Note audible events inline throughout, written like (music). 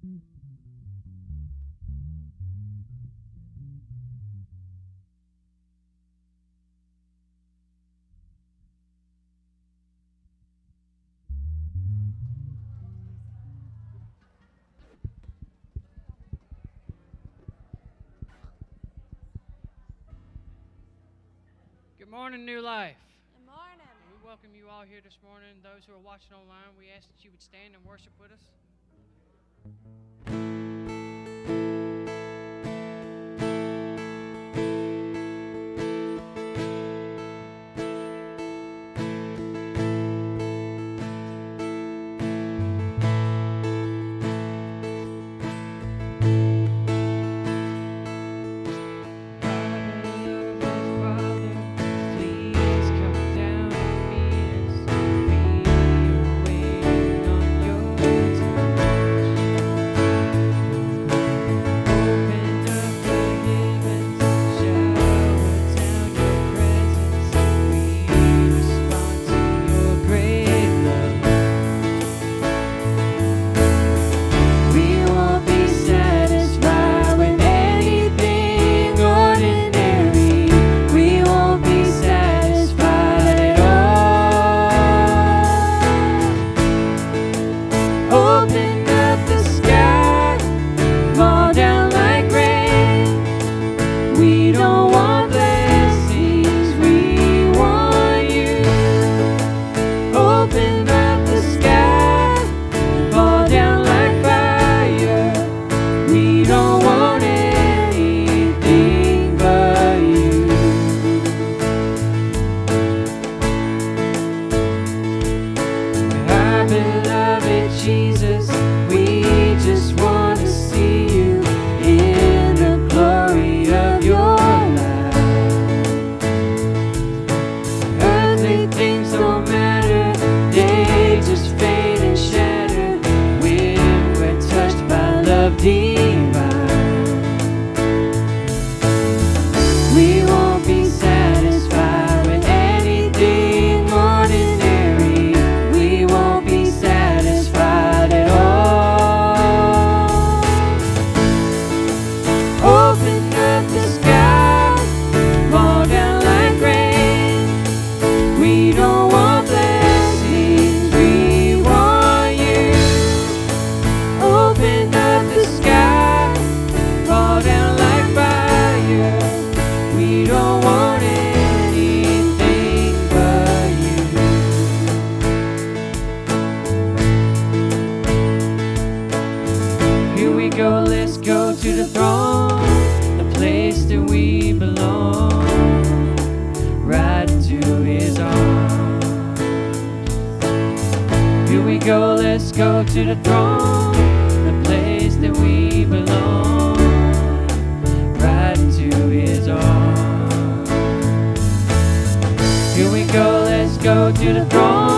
Good morning, New Life. Good morning. We welcome you all here this morning. Those who are watching online, we ask that you would stand and worship with us. Here we go, let's go to the throne, the place that we belong, right to his arms. Here we go, let's go to the throne,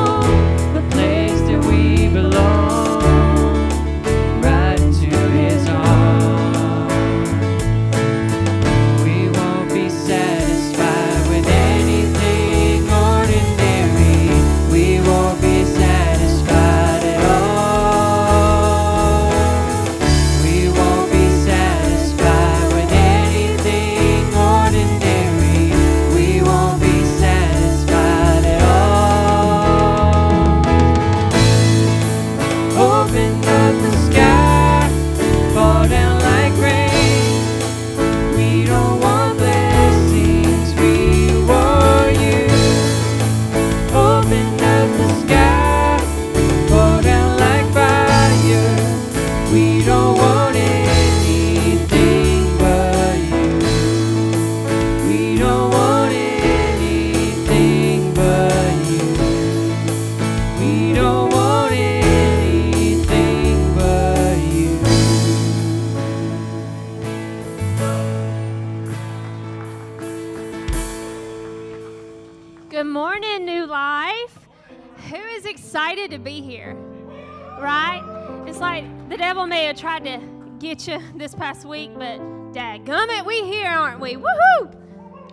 get you this past week, but dadgummit, we here, aren't we? Woohoo!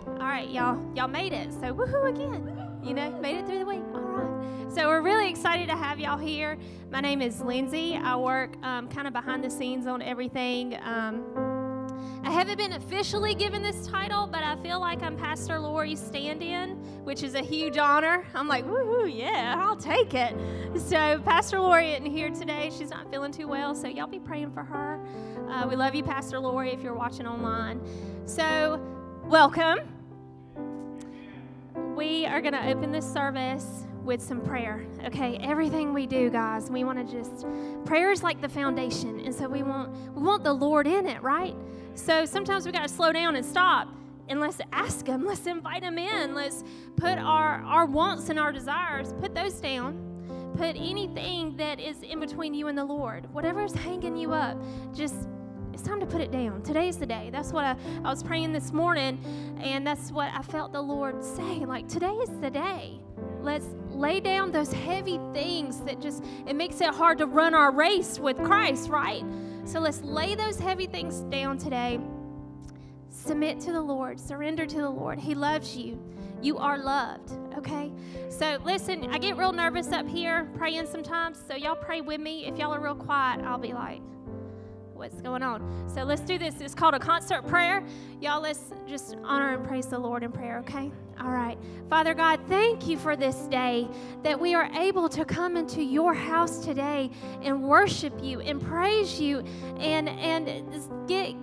All right, y'all, y'all made it. So woohoo again. You know, made it through the week. All right. So we're really excited to have y'all here. My name is Lindsay. I work um, kind of behind the scenes on everything. Um, I haven't been officially given this title, but I feel like I'm Pastor Lori's stand in, which is a huge honor. I'm like, woohoo, yeah, I'll take it. So, Pastor Lori isn't here today. She's not feeling too well, so y'all be praying for her. Uh, we love you, Pastor Lori, if you're watching online. So, welcome. We are going to open this service with some prayer. Okay, everything we do, guys, we want to just prayer is like the foundation, and so we want we want the Lord in it, right? So sometimes we got to slow down and stop and let's ask Him, let's invite Him in, let's put our our wants and our desires, put those down. Put anything that is in between you and the Lord, whatever is hanging you up, just it's time to put it down. Today's the day. That's what I, I was praying this morning, and that's what I felt the Lord say. Like, today is the day. Let's lay down those heavy things that just, it makes it hard to run our race with Christ, right? So let's lay those heavy things down today. Submit to the Lord, surrender to the Lord. He loves you. You are loved, okay? So listen, I get real nervous up here praying sometimes, so y'all pray with me. If y'all are real quiet, I'll be like, what's going on. So let's do this. It's called a concert prayer. Y'all, let's just honor and praise the Lord in prayer, okay? All right. Father God, thank you for this day that we are able to come into your house today and worship you and praise you and and get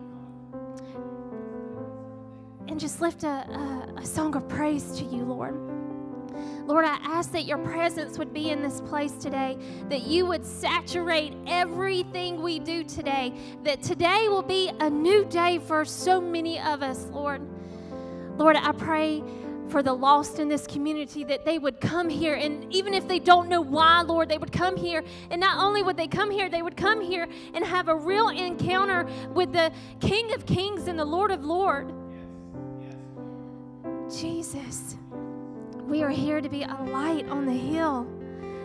and just lift a, a, a song of praise to you, Lord. Lord, I ask that your presence would be in this place today, that you would saturate everything we do today, that today will be a new day for so many of us, Lord. Lord, I pray for the lost in this community that they would come here and even if they don't know why lord they would come here and not only would they come here they would come here and have a real encounter with the king of kings and the lord of lords jesus we are here to be a light on the hill,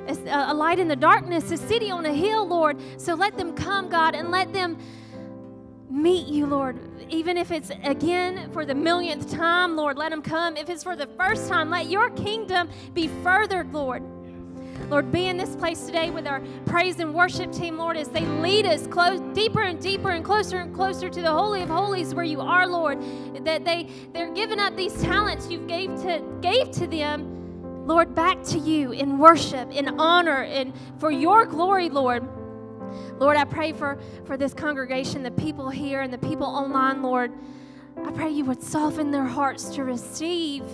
uh, a light in the darkness, a city on a hill, Lord. So let them come, God, and let them meet you, Lord. Even if it's again for the millionth time, Lord, let them come. If it's for the first time, let your kingdom be furthered, Lord. Lord, be in this place today with our praise and worship team, Lord, as they lead us close, deeper and deeper and closer and closer to the Holy of Holies where you are, Lord. That they, they're giving up these talents you gave to, gave to them, Lord, back to you in worship, in honor, and for your glory, Lord. Lord, I pray for, for this congregation, the people here and the people online, Lord. I pray you would soften their hearts to receive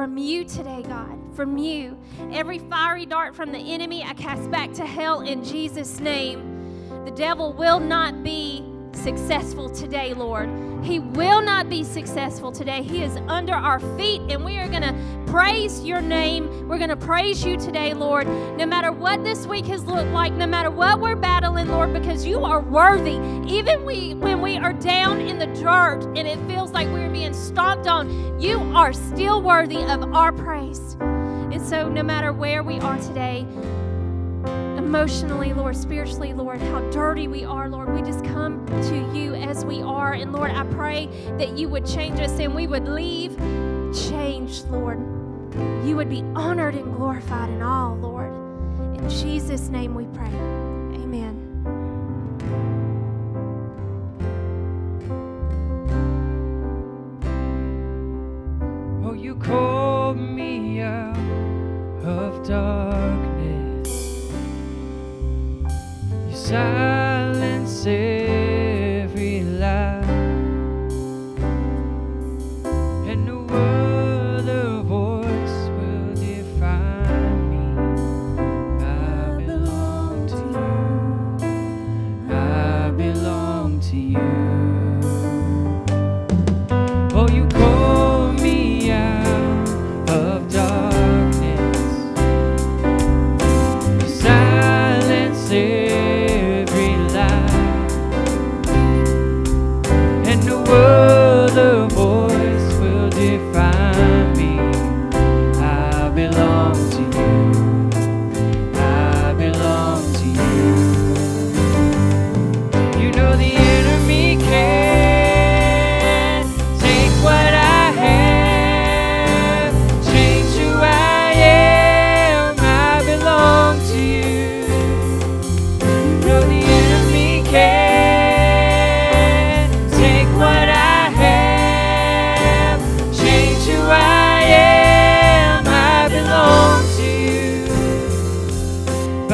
from you today, God, from you. Every fiery dart from the enemy, I cast back to hell in Jesus' name. The devil will not be successful today, Lord. He will not be successful today. He is under our feet, and we are going to praise your name. We're going to praise you today, Lord, no matter what this week has looked like, no matter what we're battling, Lord, because you are worthy. Even we, when we are down in the dirt and it feels like we're being stomped on, you are still worthy of our praise. And so, no matter where we are today, emotionally, Lord, spiritually, Lord, how dirty we are, Lord. We just come to you as we are. And Lord, I pray that you would change us and we would leave changed, Lord. You would be honored and glorified in all, Lord. In Jesus' name we pray. Amen. Oh, you called me out of darkness silence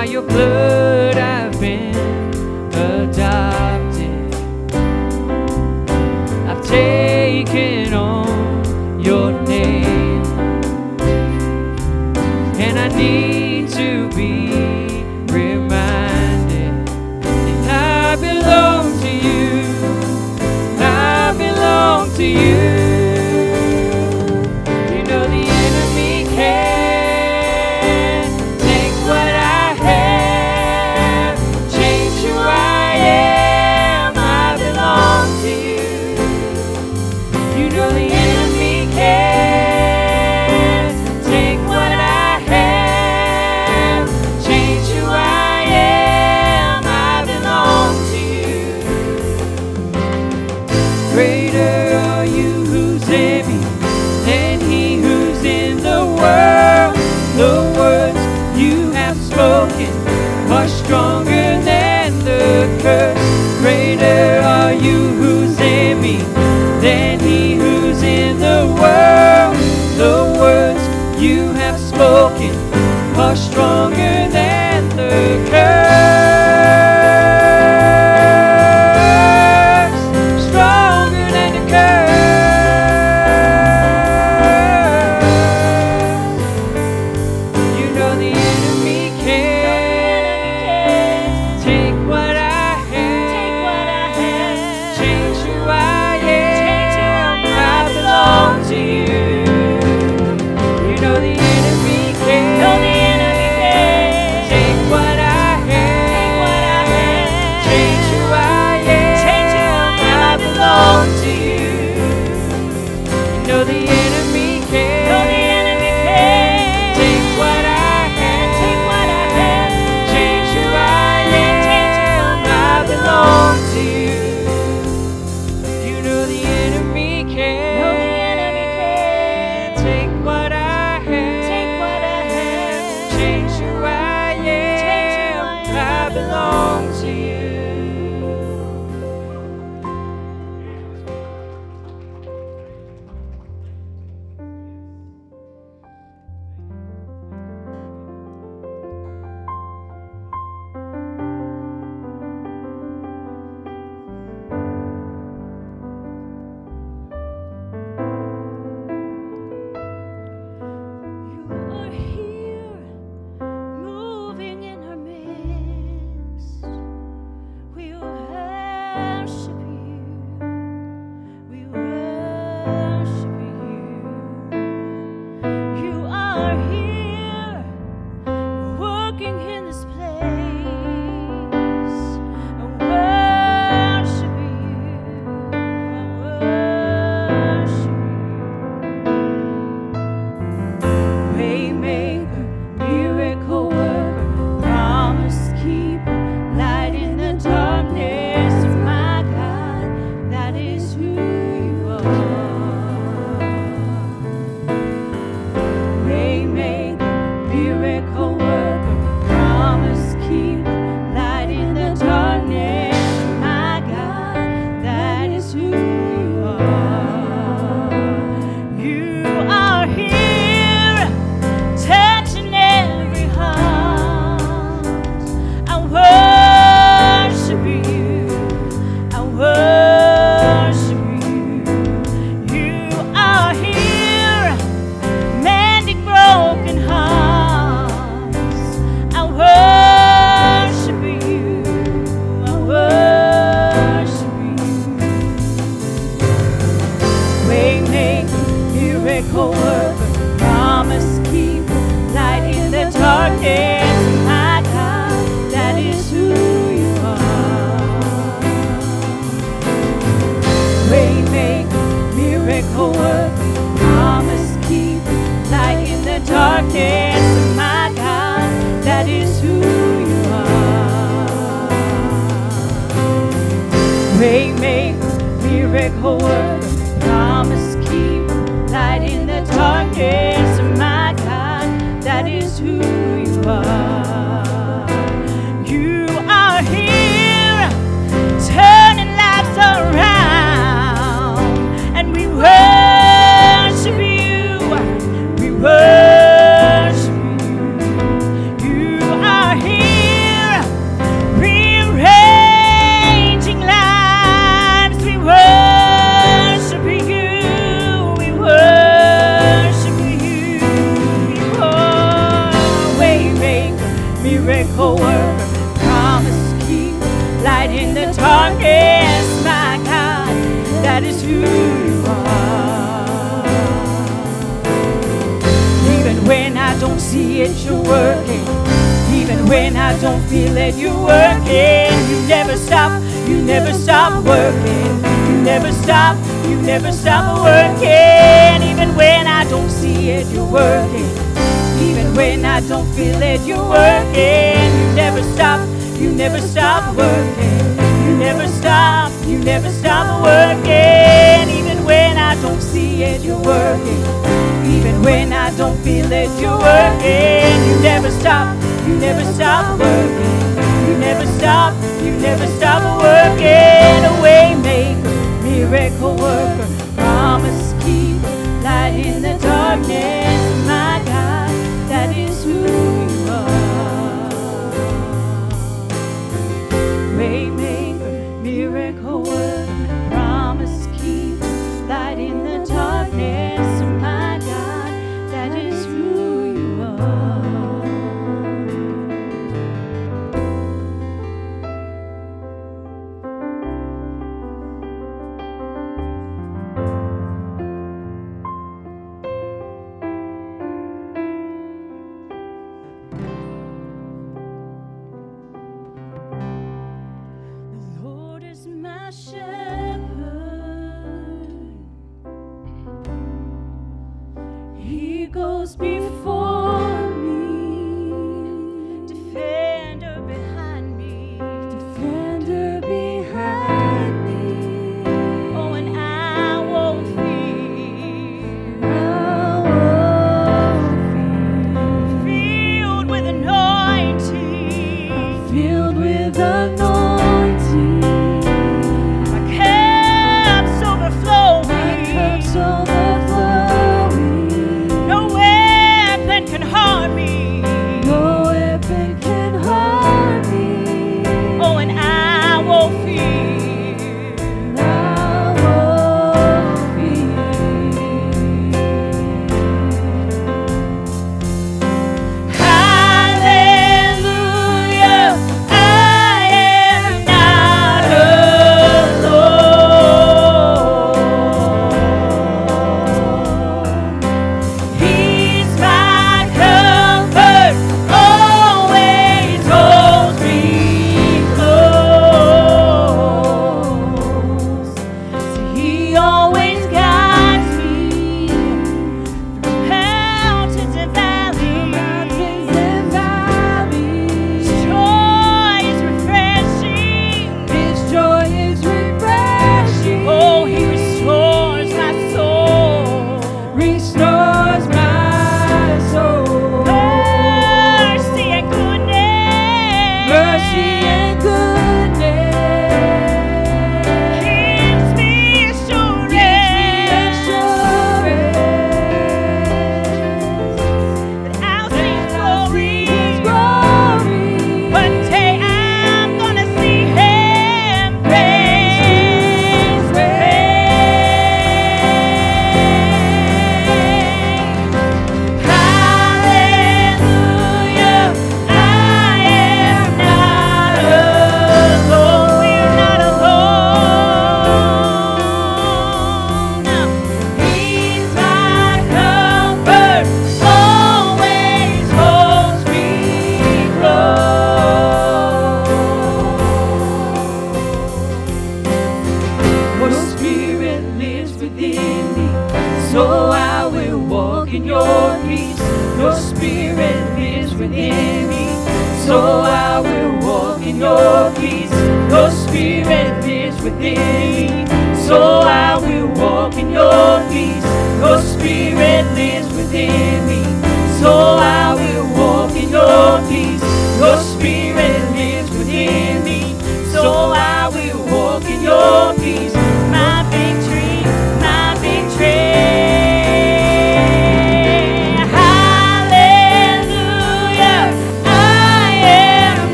By your blood I've been adopted.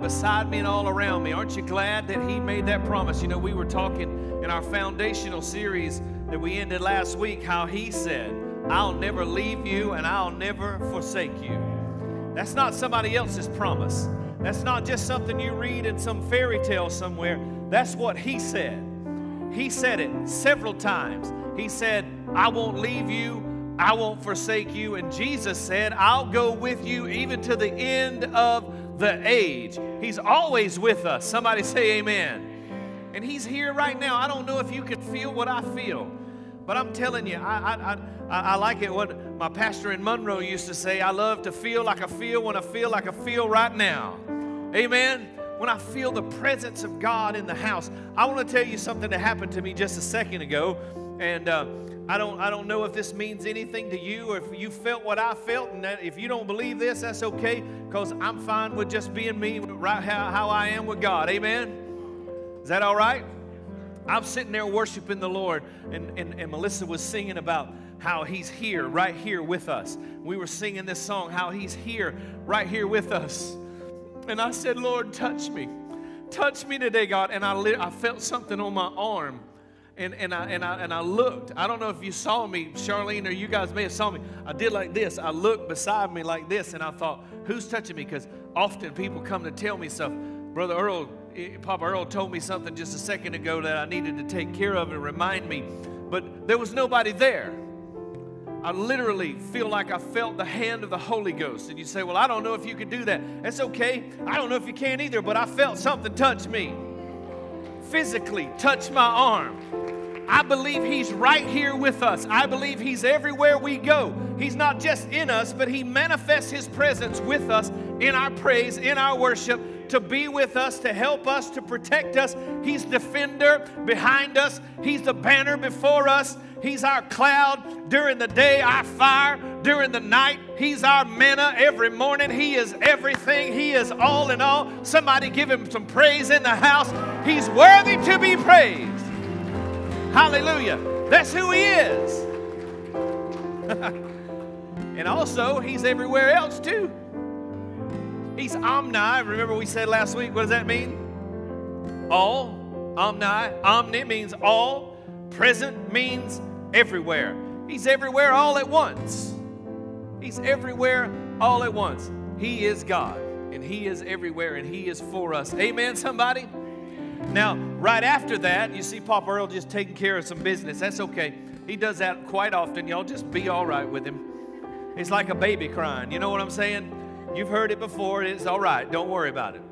Him beside me and all around me. Aren't you glad that He made that promise? You know, we were talking in our foundational series that we ended last week how He said, I'll never leave you and I'll never forsake you. That's not somebody else's promise. That's not just something you read in some fairy tale somewhere. That's what He said. He said it several times. He said, I won't leave you, I won't forsake you. And Jesus said, I'll go with you even to the end of the age. He's always with us. Somebody say amen. And He's here right now. I don't know if you can feel what I feel, but I'm telling you, I, I, I, I like it what my pastor in Monroe used to say I love to feel like I feel when I feel like I feel right now. Amen when I feel the presence of God in the house. I want to tell you something that happened to me just a second ago, and uh, I don't I don't know if this means anything to you or if you felt what I felt, and if you don't believe this, that's okay, because I'm fine with just being me, right how, how I am with God. Amen. Is that all right? I'm sitting there worshiping the Lord, and, and, and Melissa was singing about how He's here, right here with us. We were singing this song, how He's here, right here with us. And I said, Lord, touch me. Touch me today, God. And I, I felt something on my arm. And, and, I, and, I, and I looked. I don't know if you saw me, Charlene, or you guys may have saw me. I did like this. I looked beside me like this, and I thought, who's touching me? Because often people come to tell me stuff. Brother Earl, eh, Papa Earl told me something just a second ago that I needed to take care of and remind me. But there was nobody there. I literally feel like I felt the hand of the Holy Ghost. And you say, Well, I don't know if you could do that. That's okay. I don't know if you can either, but I felt something touch me. Physically touch my arm. I believe He's right here with us. I believe He's everywhere we go. He's not just in us, but He manifests His presence with us in our praise, in our worship, to be with us, to help us, to protect us. He's defender behind us, He's the banner before us. He's our cloud during the day, our fire during the night. He's our manna every morning. He is everything. He is all in all. Somebody give him some praise in the house. He's worthy to be praised. Hallelujah. That's who he is. (laughs) and also, he's everywhere else too. He's omni. Remember, we said last week, what does that mean? All. Omni. Omni means all. Present means everywhere. He's everywhere all at once. He's everywhere all at once. He is God, and He is everywhere, and He is for us. Amen, somebody? Now, right after that, you see Papa Earl just taking care of some business. That's okay. He does that quite often. Y'all just be all right with him. It's like a baby crying. You know what I'm saying? You've heard it before. It's all right. Don't worry about it.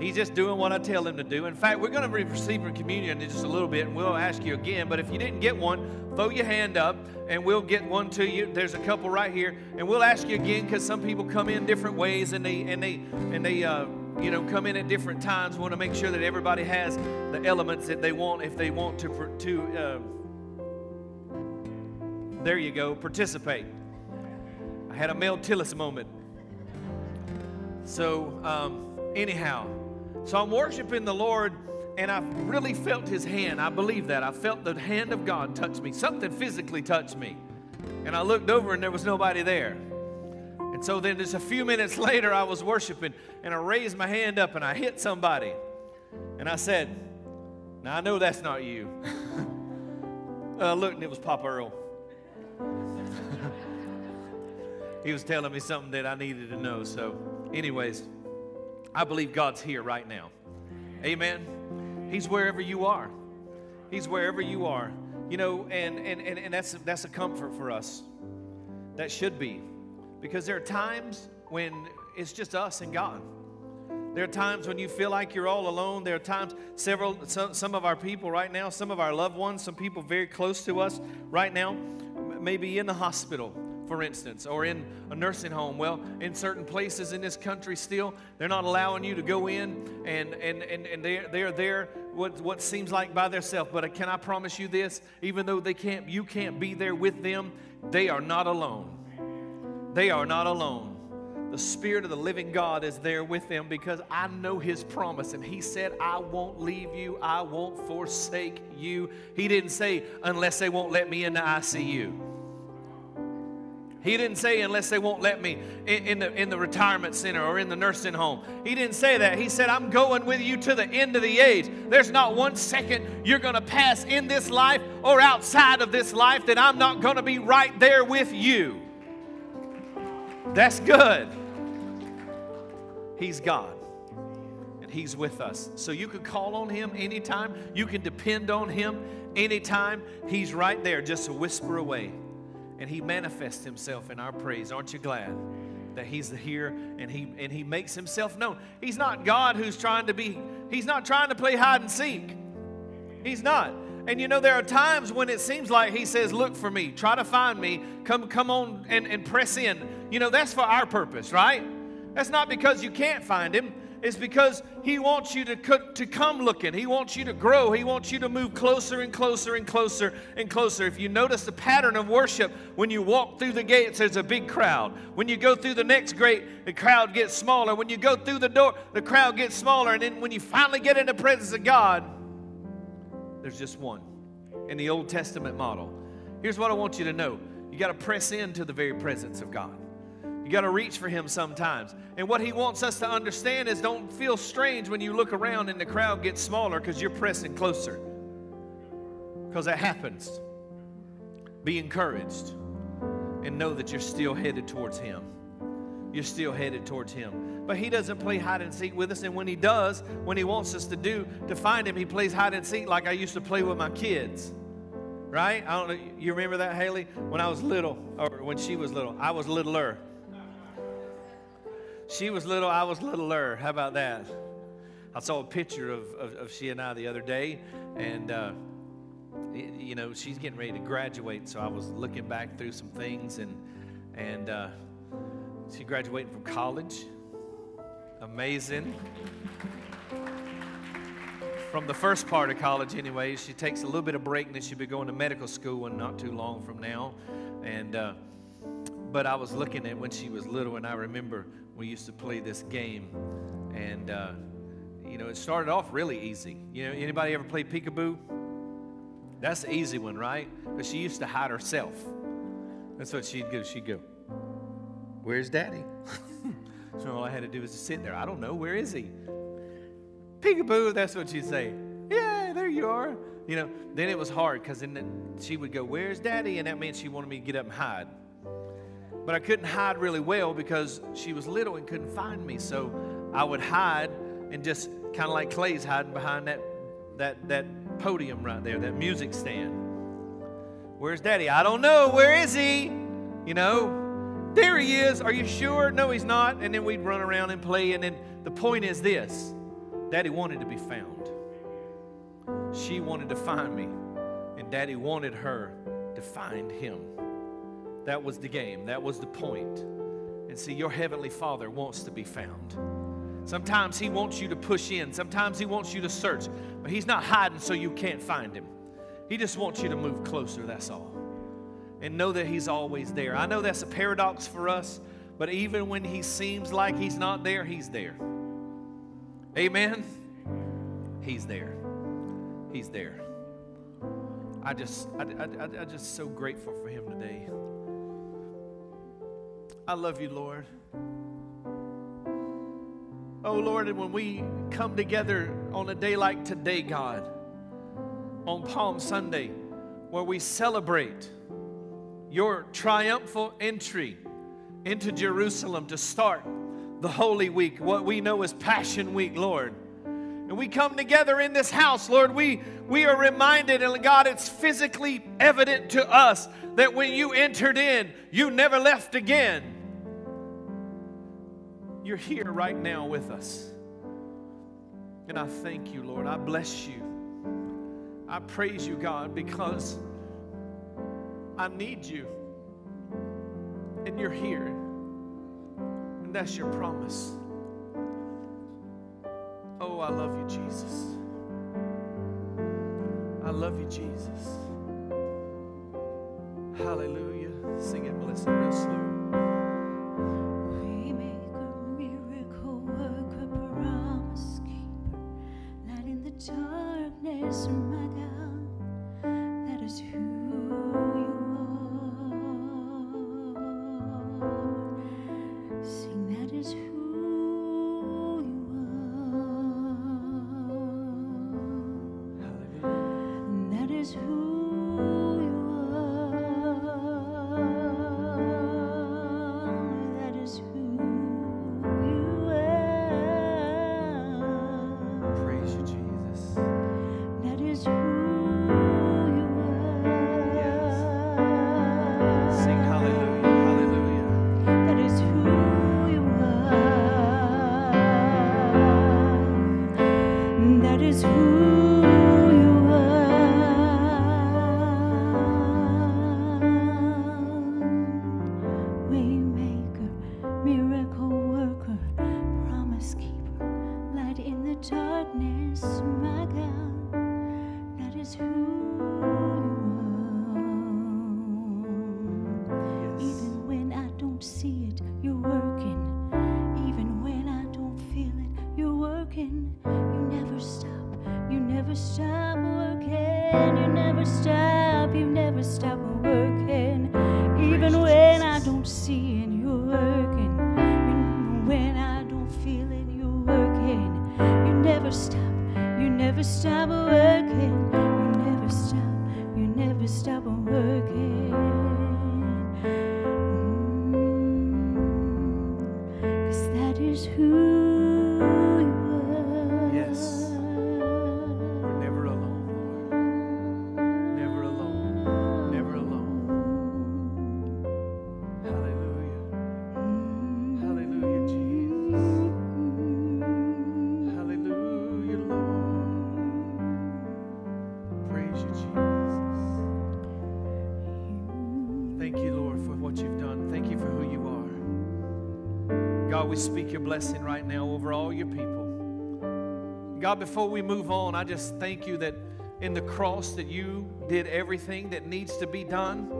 He's just doing what I tell him to do. In fact, we're going to be receiving communion in just a little bit, and we'll ask you again. But if you didn't get one, throw your hand up, and we'll get one to you. There's a couple right here, and we'll ask you again because some people come in different ways, and they and they and they uh, you know come in at different times. We want to make sure that everybody has the elements that they want if they want to to. Uh, there you go, participate. I had a Mel Tillis moment. So um, anyhow. So I'm worshiping the Lord, and I really felt His hand. I believe that. I felt the hand of God touch me. Something physically touched me. And I looked over, and there was nobody there. And so then, just a few minutes (laughs) later, I was worshiping, and I raised my hand up, and I hit somebody. And I said, Now I know that's not you. (laughs) Uh, I looked, and it was Papa Earl. (laughs) he was telling me something that I needed to know. So, anyways. I believe God's here right now. Amen. He's wherever you are. He's wherever you are. You know, and and and, and that's that's a comfort for us. That should be. Because there are times when it's just us and God. There are times when you feel like you're all alone. There are times, several, some, some of our people right now, some of our loved ones, some people very close to us right now, maybe in the hospital for instance, or in a nursing home. Well, in certain places in this country still, they're not allowing you to go in and, and, and, and they're, they're there what, what seems like by themselves. But I can I promise you this? Even though they can't, you can't be there with them, they are not alone. They are not alone. the Spirit of the living God is there with them because I know His promise. And He said, I won't leave you, I won't forsake you. He didn't say, unless they won't let me in the ICU. He didn't say, unless they won't let me in, in, the, in the retirement center or in the nursing home. He didn't say that. He said, I'm going with you to the end of the age. There's not one second you're going to pass in this life or outside of this life that I'm not going to be right there with you. That's good. He's God. And He's with us. So you can call on Him anytime. You can depend on Him anytime. He's right there, just a whisper away. And He manifests Himself in our praise. Aren't you glad? That he's here and he and he makes himself known. He's not God who's trying to be, he's not trying to play hide and seek. He's not. And you know, there are times when it seems like he says, Look for me, try to find me, come, come on and, and press in. You know, that's for our purpose, right? That's not because you can't find him. It's because he wants you to, to come looking. He wants you to grow. He wants you to move closer and closer and closer and closer. If you notice the pattern of worship, when you walk through the gates, there's a big crowd. When you go through the next gate, the crowd gets smaller. When you go through the door, the crowd gets smaller. And then when you finally get in the presence of God, there's just one in the Old Testament model. Here's what I want you to know you got to press into the very presence of God. You got to reach for Him sometimes. And what He wants us to understand is don't feel strange when you look around and the crowd gets smaller because you're pressing closer. Because that happens. Be encouraged and know that you're still headed towards Him. You're still headed towards Him. But He doesn't play hide and seek with us. And when He does, when He wants us to do, to find Him, He plays hide and seek like I used to play with my kids. Right? I don't know. You remember that, Haley? When I was little, or when she was little, I was littler. She was little, I was littler. How about that? I saw a picture of, of, of she and I the other day, and uh, you know she's getting ready to graduate. So I was looking back through some things, and and uh, she graduating from college. Amazing. From the first part of college, anyway, she takes a little bit of break, and then she'll be going to medical school, and not too long from now. And uh, but I was looking at when she was little, and I remember we used to play this game, and uh, you know it started off really easy. You know, anybody ever play peekaboo? That's the easy one, right? Because she used to hide herself. That's what she'd go. She'd go, "Where's Daddy?" (laughs) so all I had to do was sit there. I don't know where is he. Peekaboo. That's what she'd say. Yeah, there you are. You know. Then it was hard because then she would go, "Where's Daddy?" and that meant she wanted me to get up and hide. But I couldn't hide really well because she was little and couldn't find me. So I would hide and just kind of like Clay's hiding behind that, that, that podium right there, that music stand. Where's Daddy? I don't know. Where is he? You know, there he is. Are you sure? No, he's not. And then we'd run around and play. And then the point is this Daddy wanted to be found. She wanted to find me, and Daddy wanted her to find him. That was the game, that was the point. And see, your Heavenly Father wants to be found. Sometimes He wants you to push in, sometimes He wants you to search, but He's not hiding so you can't find Him. He just wants you to move closer, that's all. And know that He's always there. I know that's a paradox for us, but even when He seems like He's not there, He's there. Amen? He's there. He's there. I just, I, I, I just so grateful for Him today. I love you, Lord. Oh, Lord, and when we come together on a day like today, God, on Palm Sunday, where we celebrate your triumphal entry into Jerusalem to start the Holy Week, what we know as Passion Week, Lord. And we come together in this house, Lord, we, we are reminded, and God, it's physically evident to us that when you entered in, you never left again. You're here right now with us. And I thank you, Lord. I bless you. I praise you, God, because I need you. And you're here. And that's your promise. I love you, Jesus. I love you, Jesus. Hallelujah. Sing it, Melissa, real slow. Your blessing right now over all your people. God, before we move on, I just thank you that in the cross that you did everything that needs to be done.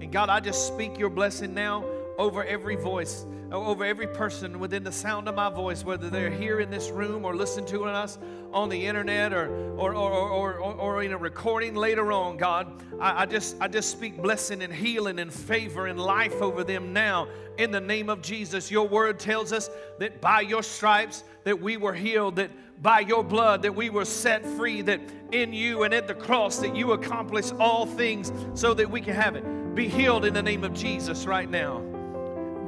And God, I just speak your blessing now over every voice, over every person within the sound of my voice, whether they're here in this room or listen to us on the internet or, or, or, or, or, in a recording later on, God. I, I, just, I just speak blessing and healing and favor and life over them now in the name of Jesus. Your word tells us that by your stripes that we were healed, that by your blood that we were set free, that in you and at the cross that you accomplish all things so that we can have it. Be healed in the name of Jesus right now.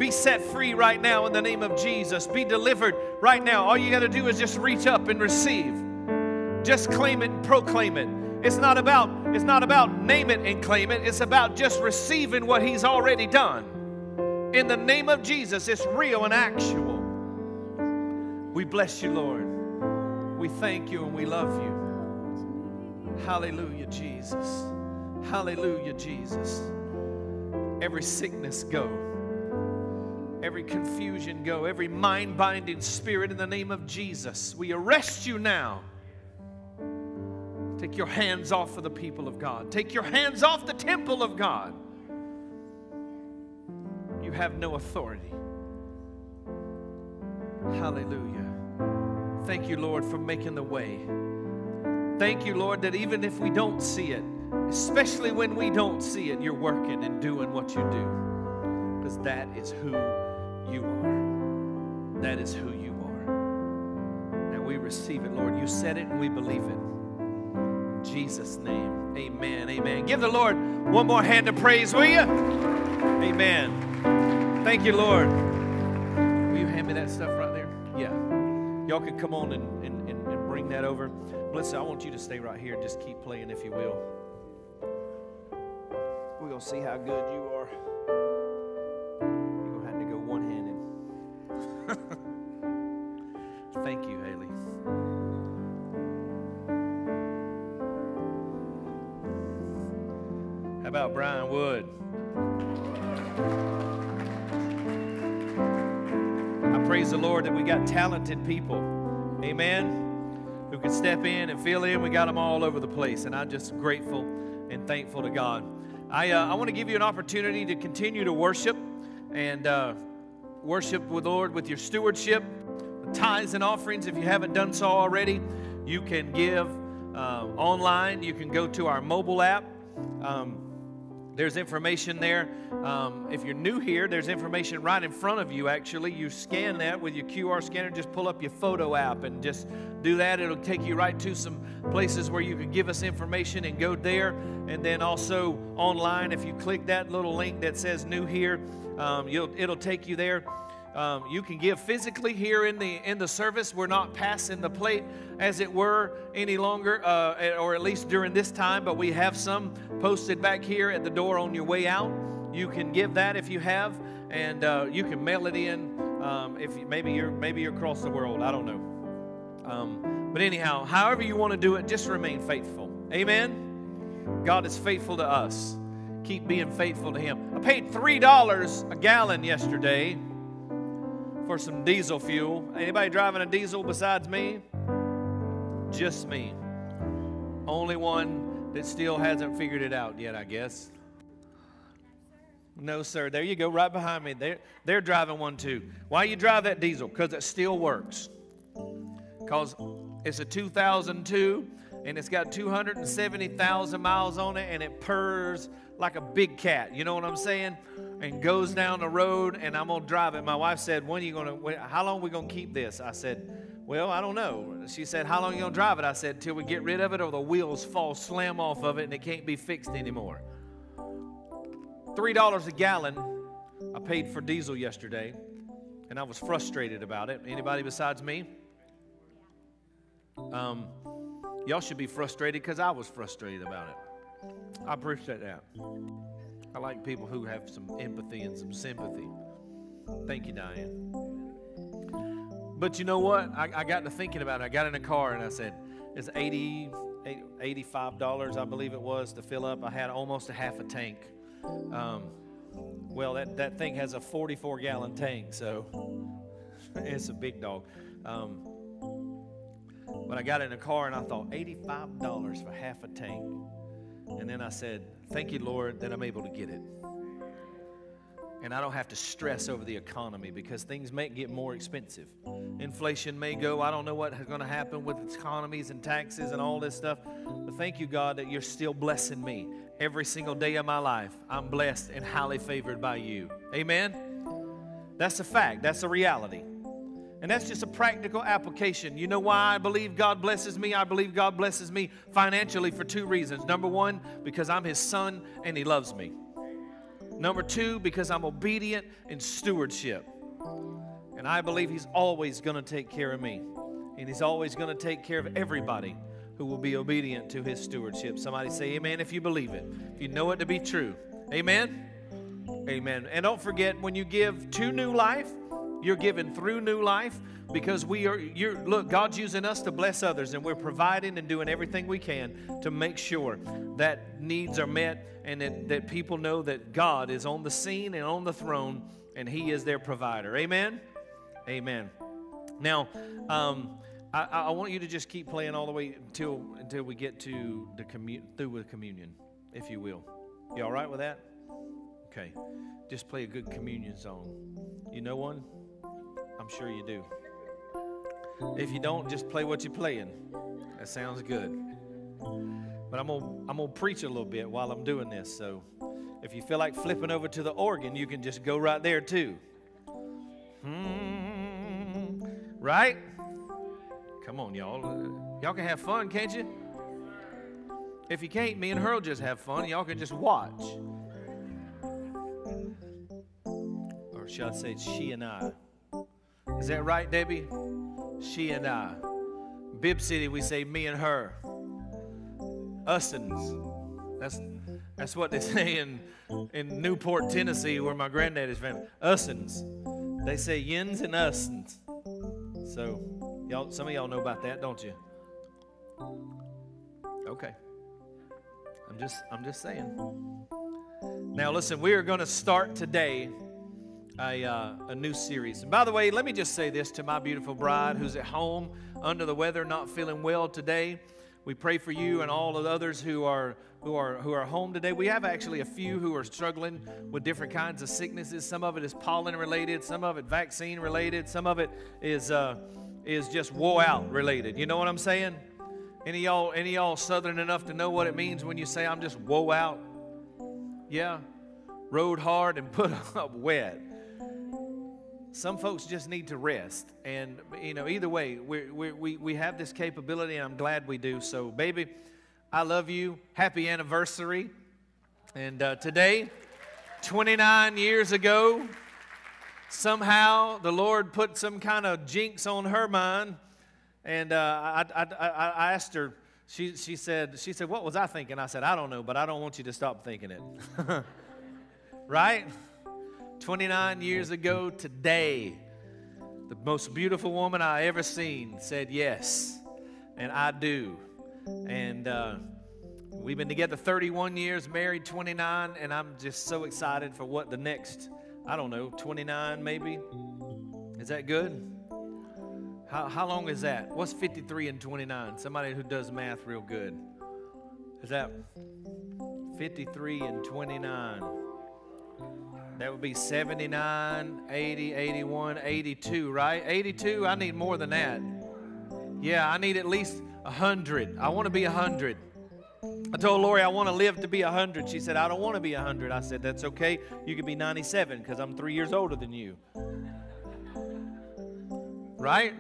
Be set free right now in the name of Jesus. Be delivered right now. All you got to do is just reach up and receive. Just claim it and proclaim it. It's not about it's not about name it and claim it. It's about just receiving what he's already done. In the name of Jesus, it's real and actual. We bless you, Lord. We thank you and we love you. Hallelujah, Jesus. Hallelujah, Jesus. Every sickness go. Every confusion go. Every mind binding spirit in the name of Jesus. We arrest you now. Take your hands off of the people of God. Take your hands off the temple of God. You have no authority. Hallelujah. Thank you, Lord, for making the way. Thank you, Lord, that even if we don't see it, especially when we don't see it, you're working and doing what you do. Because that is who you are. That is who you are. Now we receive it, Lord. You said it and we believe it. In Jesus' name, amen. Amen. Give the Lord one more hand of praise, will you? Amen. Thank you, Lord. Will you hand me that stuff right there? Yeah. Y'all can come on and, and, and, bring that over. Melissa, I want you to stay right here and just keep playing if you will. We're going to see how good you are. I praise the Lord that we got talented people. Amen. Who can step in and fill in. We got them all over the place. And I'm just grateful and thankful to God. I, uh, I want to give you an opportunity to continue to worship and uh, worship with the Lord with your stewardship, the tithes and offerings if you haven't done so already. You can give uh, online. You can go to our mobile app. Um, there's information there. Um, if you're new here, there's information right in front of you, actually. You scan that with your QR scanner, just pull up your photo app and just do that. It'll take you right to some places where you can give us information and go there. And then also online, if you click that little link that says new here, um, it'll take you there. Um, you can give physically here in the in the service. We're not passing the plate, as it were, any longer, uh, or at least during this time. But we have some posted back here at the door on your way out. You can give that if you have, and uh, you can mail it in. Um, if you, maybe you're maybe you're across the world, I don't know. Um, but anyhow, however you want to do it, just remain faithful. Amen. God is faithful to us. Keep being faithful to Him. I paid three dollars a gallon yesterday for some diesel fuel. Anybody driving a diesel besides me? Just me. Only one that still hasn't figured it out yet, I guess. No, sir. There you go, right behind me. They're, they're driving one too. Why you drive that diesel? Because it still works. Because it's a 2002 and it's got 270,000 miles on it and it purrs like a big cat. You know what I'm saying? And goes down the road, and I'm gonna drive it. My wife said, "When are you gonna? How long are we gonna keep this?" I said, "Well, I don't know." She said, "How long are you gonna drive it?" I said, "Till we get rid of it, or the wheels fall slam off of it, and it can't be fixed anymore." Three dollars a gallon. I paid for diesel yesterday, and I was frustrated about it. Anybody besides me? Um, y'all should be frustrated because I was frustrated about it. I appreciate that. I like people who have some empathy and some sympathy. Thank you, Diane. But you know what? I, I got to thinking about it. I got in a car and I said, it's 80, $85, I believe it was, to fill up. I had almost a half a tank. Um, well, that, that thing has a 44 gallon tank, so (laughs) it's a big dog. Um, but I got in a car and I thought, $85 for half a tank. And then I said, Thank you, Lord, that I'm able to get it. And I don't have to stress over the economy because things may get more expensive. Inflation may go. I don't know what's going to happen with economies and taxes and all this stuff. But thank you, God, that you're still blessing me every single day of my life. I'm blessed and highly favored by you. Amen? That's a fact, that's a reality. And that's just a practical application. You know why I believe God blesses me? I believe God blesses me financially for two reasons. Number one, because I'm His son and He loves me. Number two, because I'm obedient in stewardship. And I believe He's always going to take care of me. And He's always going to take care of everybody who will be obedient to His stewardship. Somebody say, Amen, if you believe it, if you know it to be true. Amen. Amen. And don't forget, when you give to New Life, you're given through new life because we are, you're, look, God's using us to bless others and we're providing and doing everything we can to make sure that needs are met and that, that people know that God is on the scene and on the throne and He is their provider. Amen? Amen. Now, um, I, I, want you to just keep playing all the way until until we get to the commu- through with communion, if you will. You all right with that? Okay. Just play a good communion song. You know one? I'm sure you do. If you don't, just play what you're playing. That sounds good. But I'm gonna I'm gonna preach a little bit while I'm doing this. So if you feel like flipping over to the organ, you can just go right there too. Hmm. Right? Come on, y'all. Y'all can have fun, can't you? If you can't, me and her will just have fun. Y'all can just watch. Or should I say, she and I. Is that right, Debbie? She and I. Bib City, we say me and her. Usins. That's that's what they (laughs) say in, in Newport, Tennessee, where my granddad is from. Usins. They say yins and usins. So y'all some of y'all know about that, don't you? Okay. I'm just I'm just saying. Now listen, we are going to start today a, uh, a new series. And by the way, let me just say this to my beautiful bride who's at home under the weather, not feeling well today. We pray for you and all of the others who are who are who are home today. We have actually a few who are struggling with different kinds of sicknesses. Some of it is pollen related, some of it vaccine related, some of it is uh, is just woe out related. You know what I'm saying? Any y'all, any y'all southern enough to know what it means when you say I'm just woe out? Yeah. Rode hard and (laughs) put up wet. Some folks just need to rest. And, you know, either way, we we, we, have this capability, and I'm glad we do. So, baby, I love you. Happy anniversary. And uh, today, 29 years ago, somehow the Lord put some kind of jinx on her mind and uh, I, I, I, asked her, she, she, said, she said, What was I thinking? I said, I don't know, but I don't want you to stop thinking it. (laughs) right? 29 years ago today, the most beautiful woman I ever seen said yes, and I do. And uh, we've been together 31 years, married 29, and I'm just so excited for what the next, I don't know, 29 maybe. Is that good? How, how long is that? What's 53 and 29? Somebody who does math real good. Is that 53 and 29? That would be 79, 80, 81, 82, right? 82, I need more than that. Yeah, I need at least 100. I want to be 100. I told Lori I want to live to be 100. She said, I don't want to be 100. I said, That's okay. You can be 97 because I'm three years older than you. Right?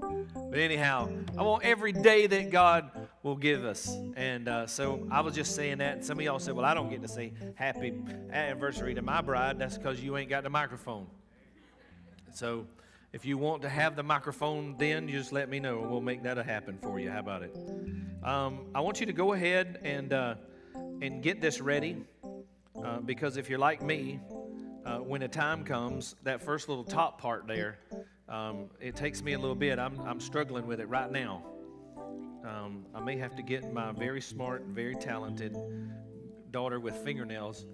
But anyhow, I want every day that God will give us. And uh, so I was just saying that. And some of y'all said, well, I don't get to say happy anniversary to my bride. That's because you ain't got the microphone. So if you want to have the microphone, then you just let me know. And we'll make that happen for you. How about it? Um, I want you to go ahead and, uh, and get this ready. Uh, because if you're like me, uh, when the time comes, that first little top part there, um, it takes me a little bit. I'm, I'm struggling with it right now. Um, I may have to get my very smart, very talented daughter with fingernails.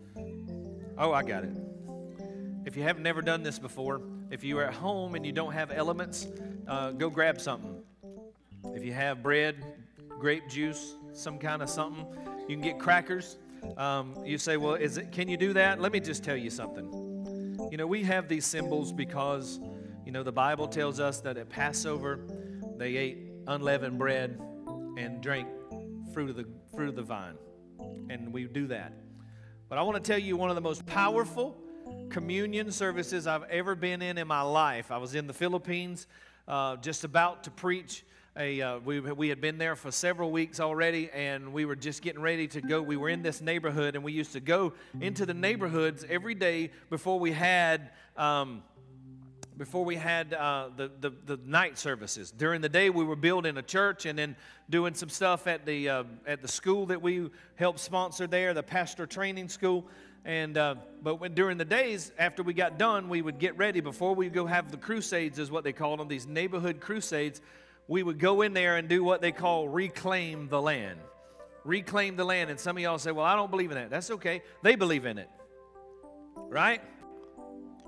Oh, I got it. If you have never done this before, if you are at home and you don't have elements, uh, go grab something. If you have bread, grape juice, some kind of something, you can get crackers. Um, you say, well, is it? Can you do that? Let me just tell you something. You know, we have these symbols because you know, the Bible tells us that at Passover, they ate unleavened bread and drank fruit of the fruit of the vine. And we do that. But I want to tell you one of the most powerful communion services I've ever been in in my life. I was in the Philippines uh, just about to preach. A, uh, we, we had been there for several weeks already, and we were just getting ready to go. We were in this neighborhood, and we used to go into the neighborhoods every day before we had um, before we had uh, the, the, the, night services. During the day, we were building a church and then doing some stuff at the, uh, at the school that we helped sponsor there, the pastor training school. And uh, but when during the days after we got done, we would get ready before we go have the crusades, is what they called them, these neighborhood crusades. We would go in there and do what they call reclaim the land. Reclaim the land. And some of y'all say, "Well, I don't believe in that." That's okay. They believe in it, right?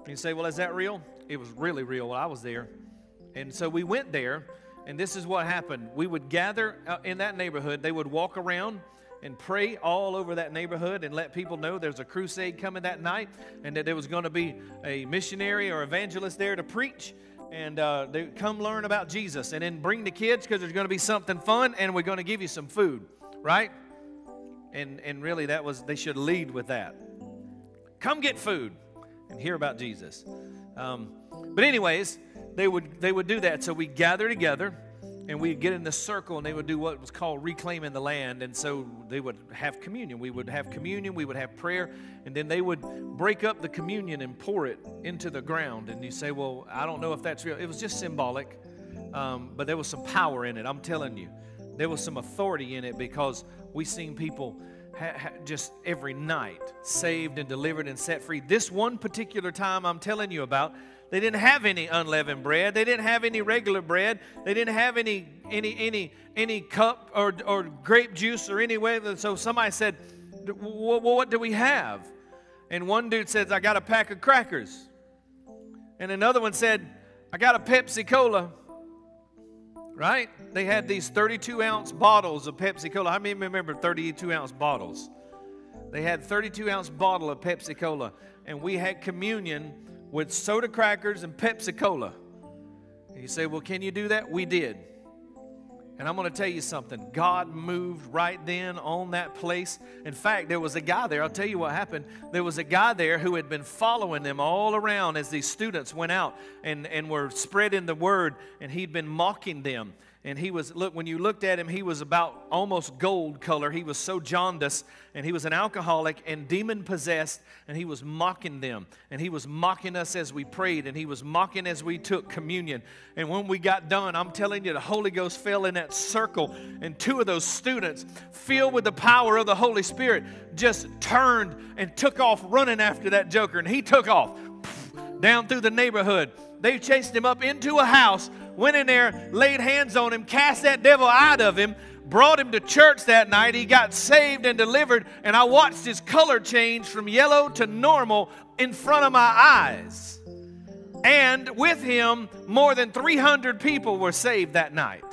You say, "Well, is that real?" It was really real while I was there. And so we went there, and this is what happened. We would gather uh, in that neighborhood, they would walk around and pray all over that neighborhood and let people know there's a crusade coming that night and that there was going to be a missionary or evangelist there to preach and uh, they come learn about Jesus and then bring the kids because there's going to be something fun and we're going to give you some food, right? And, and really, that was, they should lead with that. Come get food and hear about Jesus. Um, but anyways, they would they would do that. So we gather together and we'd get in the circle and they would do what was called reclaiming the land. And so they would have communion. We would have communion we would have prayer and then they would break up the communion and pour it into the ground. And you say well i don't know if that's real. It was just symbolic um, but there was some power in it. I'm telling you there was some authority in it because we seen people ha- ha- just every night saved and delivered and set free this one particular time i'm telling you about they didn't have any unleavened bread. They didn't have any regular bread. They didn't have any any any any cup or or grape juice or any way. So somebody said, well, "What do we have?" And one dude says, "I got a pack of crackers." And another one said, "I got a Pepsi Cola." Right? They had these 32 ounce bottles of Pepsi Cola. How many remember 32 ounce bottles? They had 32 ounce bottle of Pepsi Cola, and we had communion with soda crackers and Pepsi Cola. And you say, well, can you do that? We did. And I'm going to tell you something. God moved right then on that place. In fact, there was a guy there. I'll tell you what happened. There was a guy there who had been following them all around as these students went out and, and were spreading the word, and he'd been mocking them and he was look when you looked at him he was about almost gold color. He was so jaundiced and he was an alcoholic and demon possessed and he was mocking them. And he was mocking us as we prayed and he was mocking as we took communion. And when we got done i'm telling you the holy ghost fell in that circle and two of those students filled with the power of the holy spirit just turned and took off running after that joker. And he took off down through the neighborhood. They chased him up into a house went in there, laid hands on him, cast that devil out of him, brought him to church that night. He got saved and delivered, and I watched his color change from yellow to normal in front of my eyes. And with him, more than 300 people were saved that night.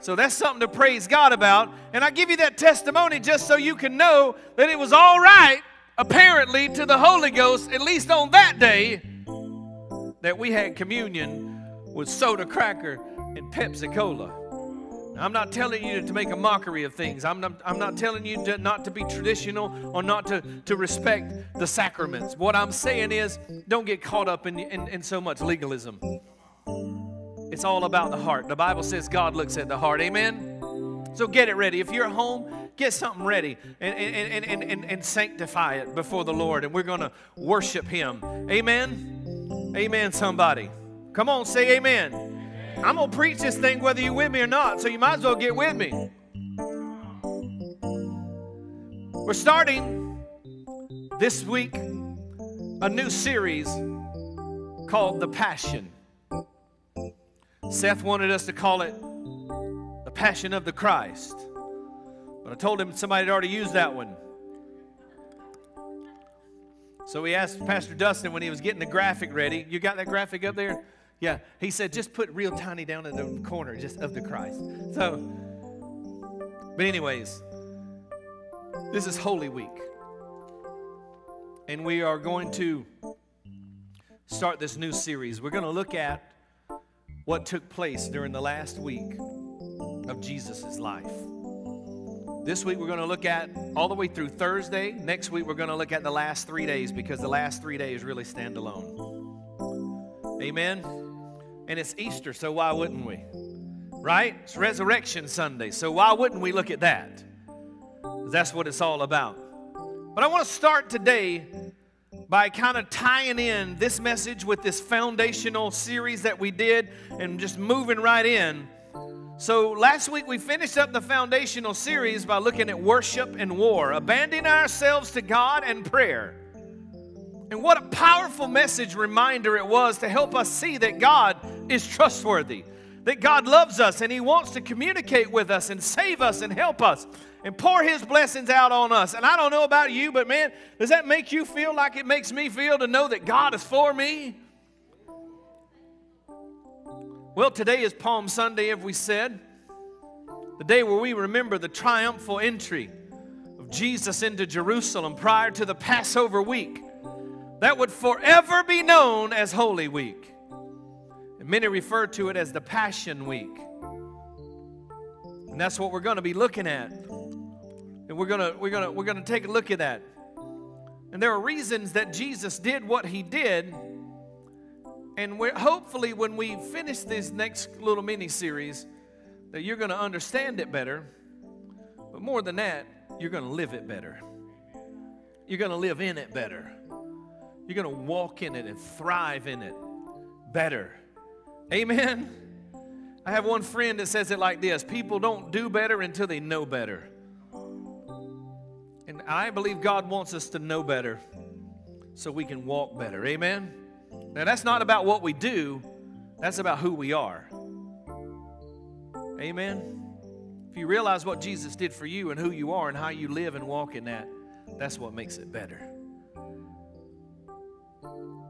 So that's something to praise God about. And I give you that testimony just so you can know that it was all right, apparently, to the Holy Ghost, at least on that day, that we had communion with soda cracker and Pepsi Cola. I'm not telling you to make a mockery of things. I'm not, I'm not telling you to, not to be traditional or not to, to respect the sacraments. What I'm saying is don't get caught up in, in, in so much legalism. It's all about the heart. The Bible says God looks at the heart. Amen? So get it ready. If you're at home, get something ready and, and, and, and, and sanctify it before the Lord. And we're going to worship Him. Amen? Amen, somebody. Come on, say amen. I'm going to preach this thing whether you're with me or not, so you might as well get with me. We're starting this week a new series called The Passion. Seth wanted us to call it The Passion of the Christ. But I told him somebody had already used that one. So we asked Pastor Dustin when he was getting the graphic ready. You got that graphic up there? Yeah, he said, just put real tiny down in the corner just of the Christ. So, but anyways, this is Holy Week. And we are going to start this new series. We're going to look at what took place during the last week of Jesus' life. This week we're going to look at all the way through Thursday. Next week we're going to look at the last three days because the last three days really stand alone. Amen and it's Easter, so why wouldn't we? Right? It's Resurrection Sunday, so why wouldn't we look at that? That's what it's all about. But I want to start today by kind of tying in this message with this foundational series that we did and just moving right in. So, last week we finished up the foundational series by looking at worship and war, abandoning ourselves to God and prayer. And what a powerful message reminder it was to help us see that God is trustworthy, that God loves us and He wants to communicate with us and save us and help us and pour His blessings out on us. And I don't know about you, but man, does that make you feel like it makes me feel to know that God is for me? Well, today is Palm Sunday, as we said, the day where we remember the triumphal entry of Jesus into Jerusalem prior to the Passover week that would forever be known as Holy Week. Many refer to it as the Passion Week. And that's what we're going to be looking at. And we're going to we're going to we're going to take a look at that. And there are reasons that Jesus did what he did. And we're, hopefully when we finish this next little mini series that you're going to understand it better. But more than that, you're going to live it better. You're going to live in it better. You're going to walk in it and thrive in it better. Amen. I have one friend that says it like this people don't do better until they know better. And I believe God wants us to know better so we can walk better. Amen. Now, that's not about what we do, that's about who we are. Amen. If you realize what Jesus did for you and who you are and how you live and walk in that, that's what makes it better.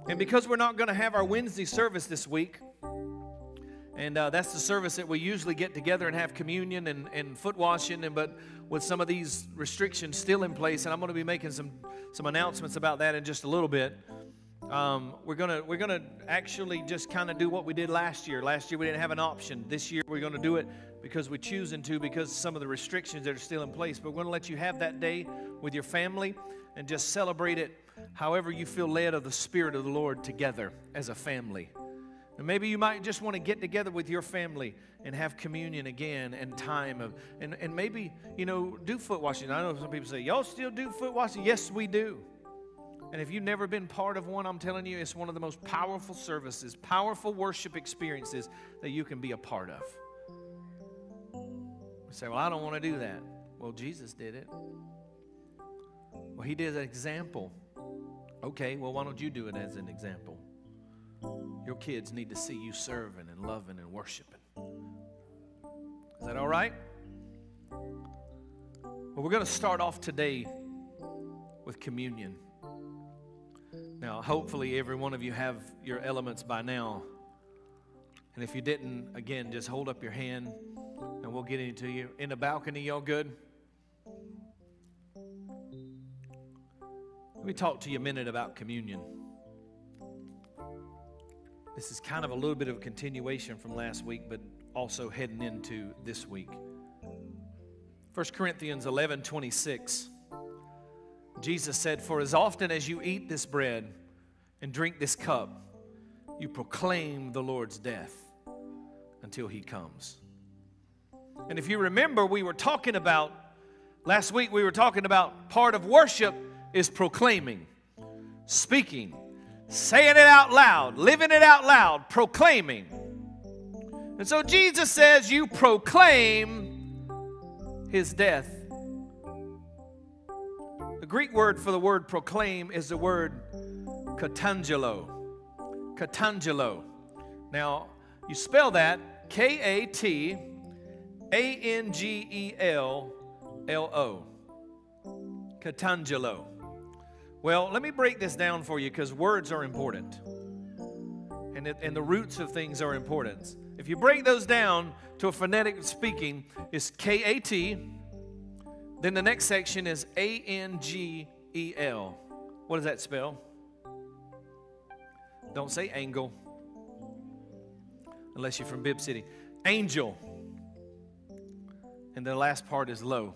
And because we're not going to have our Wednesday service this week, and uh, that's the service that we usually get together and have communion and, and foot washing, and but with some of these restrictions still in place, and I'm going to be making some some announcements about that in just a little bit. Um, we're gonna we're gonna actually just kind of do what we did last year. Last year we didn't have an option. This year we're gonna do it because we're choosing to because some of the restrictions that are still in place. But we're gonna let you have that day with your family and just celebrate it however you feel led of the Spirit of the Lord together as a family. And maybe you might just want to get together with your family and have communion again and time of and, and maybe, you know, do foot washing. I know some people say, Y'all still do foot washing? Yes, we do. And if you've never been part of one, I'm telling you, it's one of the most powerful services, powerful worship experiences that you can be a part of. You say, Well, I don't want to do that. Well, Jesus did it. Well, he did an example. Okay, well, why don't you do it as an example? Your kids need to see you serving and loving and worshiping. Is that all right? Well, we're going to start off today with communion. Now, hopefully, every one of you have your elements by now. And if you didn't, again, just hold up your hand and we'll get into you. In the balcony, y'all good? Let me talk to you a minute about communion. This is kind of a little bit of a continuation from last week, but also heading into this week. 1 Corinthians 11 26. Jesus said, For as often as you eat this bread and drink this cup, you proclaim the Lord's death until he comes. And if you remember, we were talking about, last week, we were talking about part of worship is proclaiming, speaking, saying it out loud, living it out loud, proclaiming. And so Jesus says, You proclaim his death. The Greek word for the word proclaim is the word katangello. Katangello. Now, you spell that K A T A N G E L L O. Katangello. Well, let me break this down for you because words are important. And, it, and the roots of things are important. If you break those down to a phonetic speaking, it's K A T. Then the next section is A N G E L. What does that spell? Don't say angle, unless you're from Bib City. Angel. And the last part is low.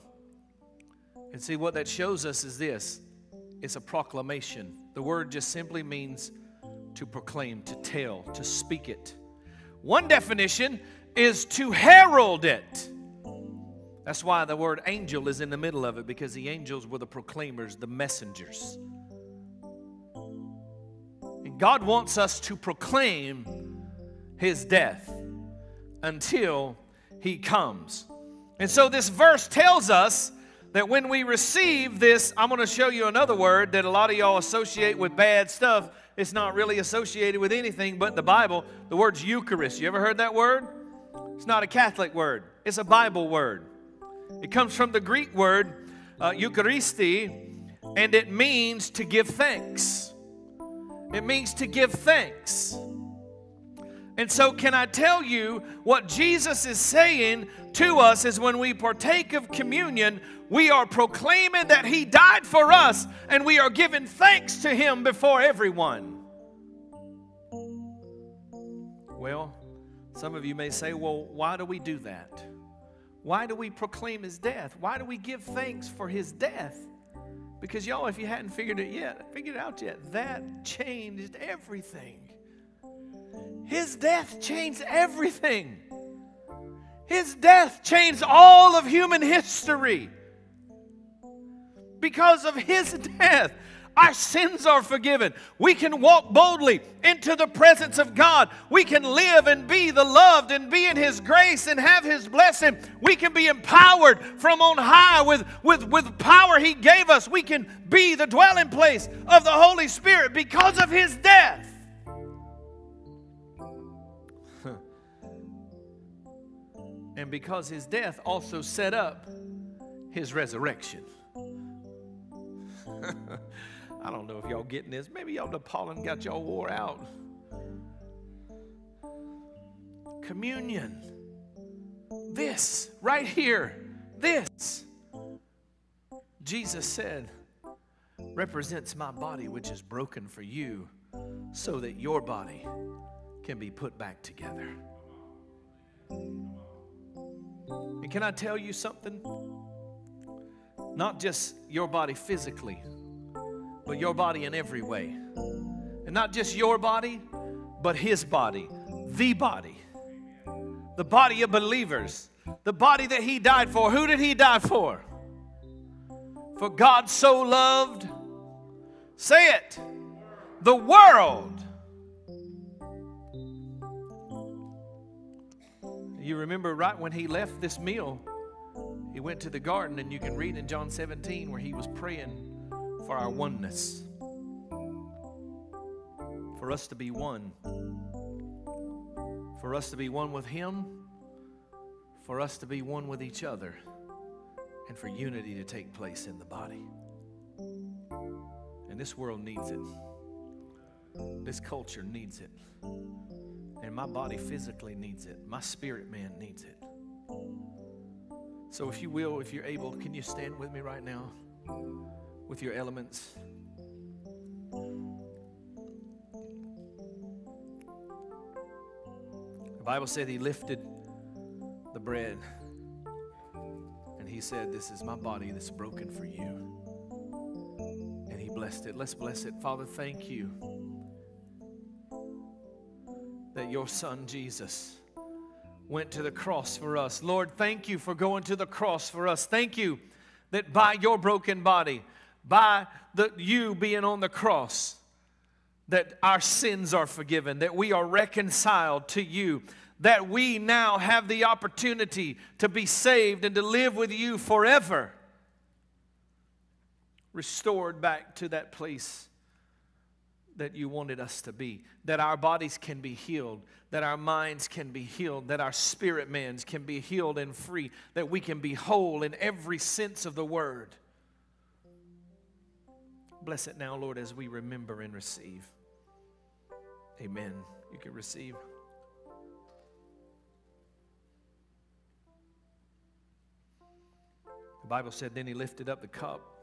And see, what that shows us is this it's a proclamation. The word just simply means to proclaim, to tell, to speak it. One definition is to herald it. That's why the word angel is in the middle of it, because the angels were the proclaimers, the messengers. And God wants us to proclaim his death until he comes. And so this verse tells us that when we receive this, I'm going to show you another word that a lot of y'all associate with bad stuff. It's not really associated with anything but the Bible. The word's Eucharist. You ever heard that word? It's not a Catholic word, it's a Bible word. It comes from the Greek word uh, Eucharisti, and it means to give thanks. It means to give thanks. And so, can I tell you what Jesus is saying to us is when we partake of communion, we are proclaiming that He died for us and we are giving thanks to Him before everyone. Well, some of you may say, well, why do we do that? Why do we proclaim His death? Why do we give thanks for His death? Because, y'all, if you hadn't figured it yet, figured it out yet, that changed everything. His death changed everything. His death changed all of human history. Because of His death, our sins are forgiven. We can walk boldly into the presence of God. We can live and be the loved and be in His grace and have His blessing. We can be empowered from on high with, with, with power He gave us. We can be the dwelling place of the Holy Spirit because of His death. (laughs) and because his death also set up his resurrection. (laughs) I don't know if y'all getting this. Maybe y'all the pollen got y'all wore out. Communion. This right here. This. Jesus said represents my body which is broken for you. so that your body can be put back together. And can I tell you something? Not just your body physically, but your body in every way. And not just your body, but his body, the body. The body of believers, the body that he died for. Who did he die for? For God so loved, say it, the world. You remember right when he left this meal, he went to the garden, and you can read in John 17 where he was praying for our oneness, for us to be one, for us to be one with him, for us to be one with each other and for unity to take place in the body. And this world needs it. This culture needs it. And my body physically needs it. My spirit man needs it. So, if you will, if you're able, can you stand with me right now with your elements? The Bible said he lifted the bread and he said, This is my body that's broken for you. And he blessed it. Let's bless it. Father, thank you that your son Jesus went to the cross for us. Lord, thank you for going to the cross for us. Thank you that by your broken body, by the, you being on the cross, that our sins are forgiven, that we are reconciled to you that we now have the opportunity to be saved and to live with you forever. Restored back to that place that you wanted us to be, that our bodies can be healed, that our minds can be healed, that our spirit mans can be healed and free, that we can be whole in every sense of the word. Bless it now, Lord, as we remember and receive. Amen. You can receive. The Bible said, then he lifted up the cup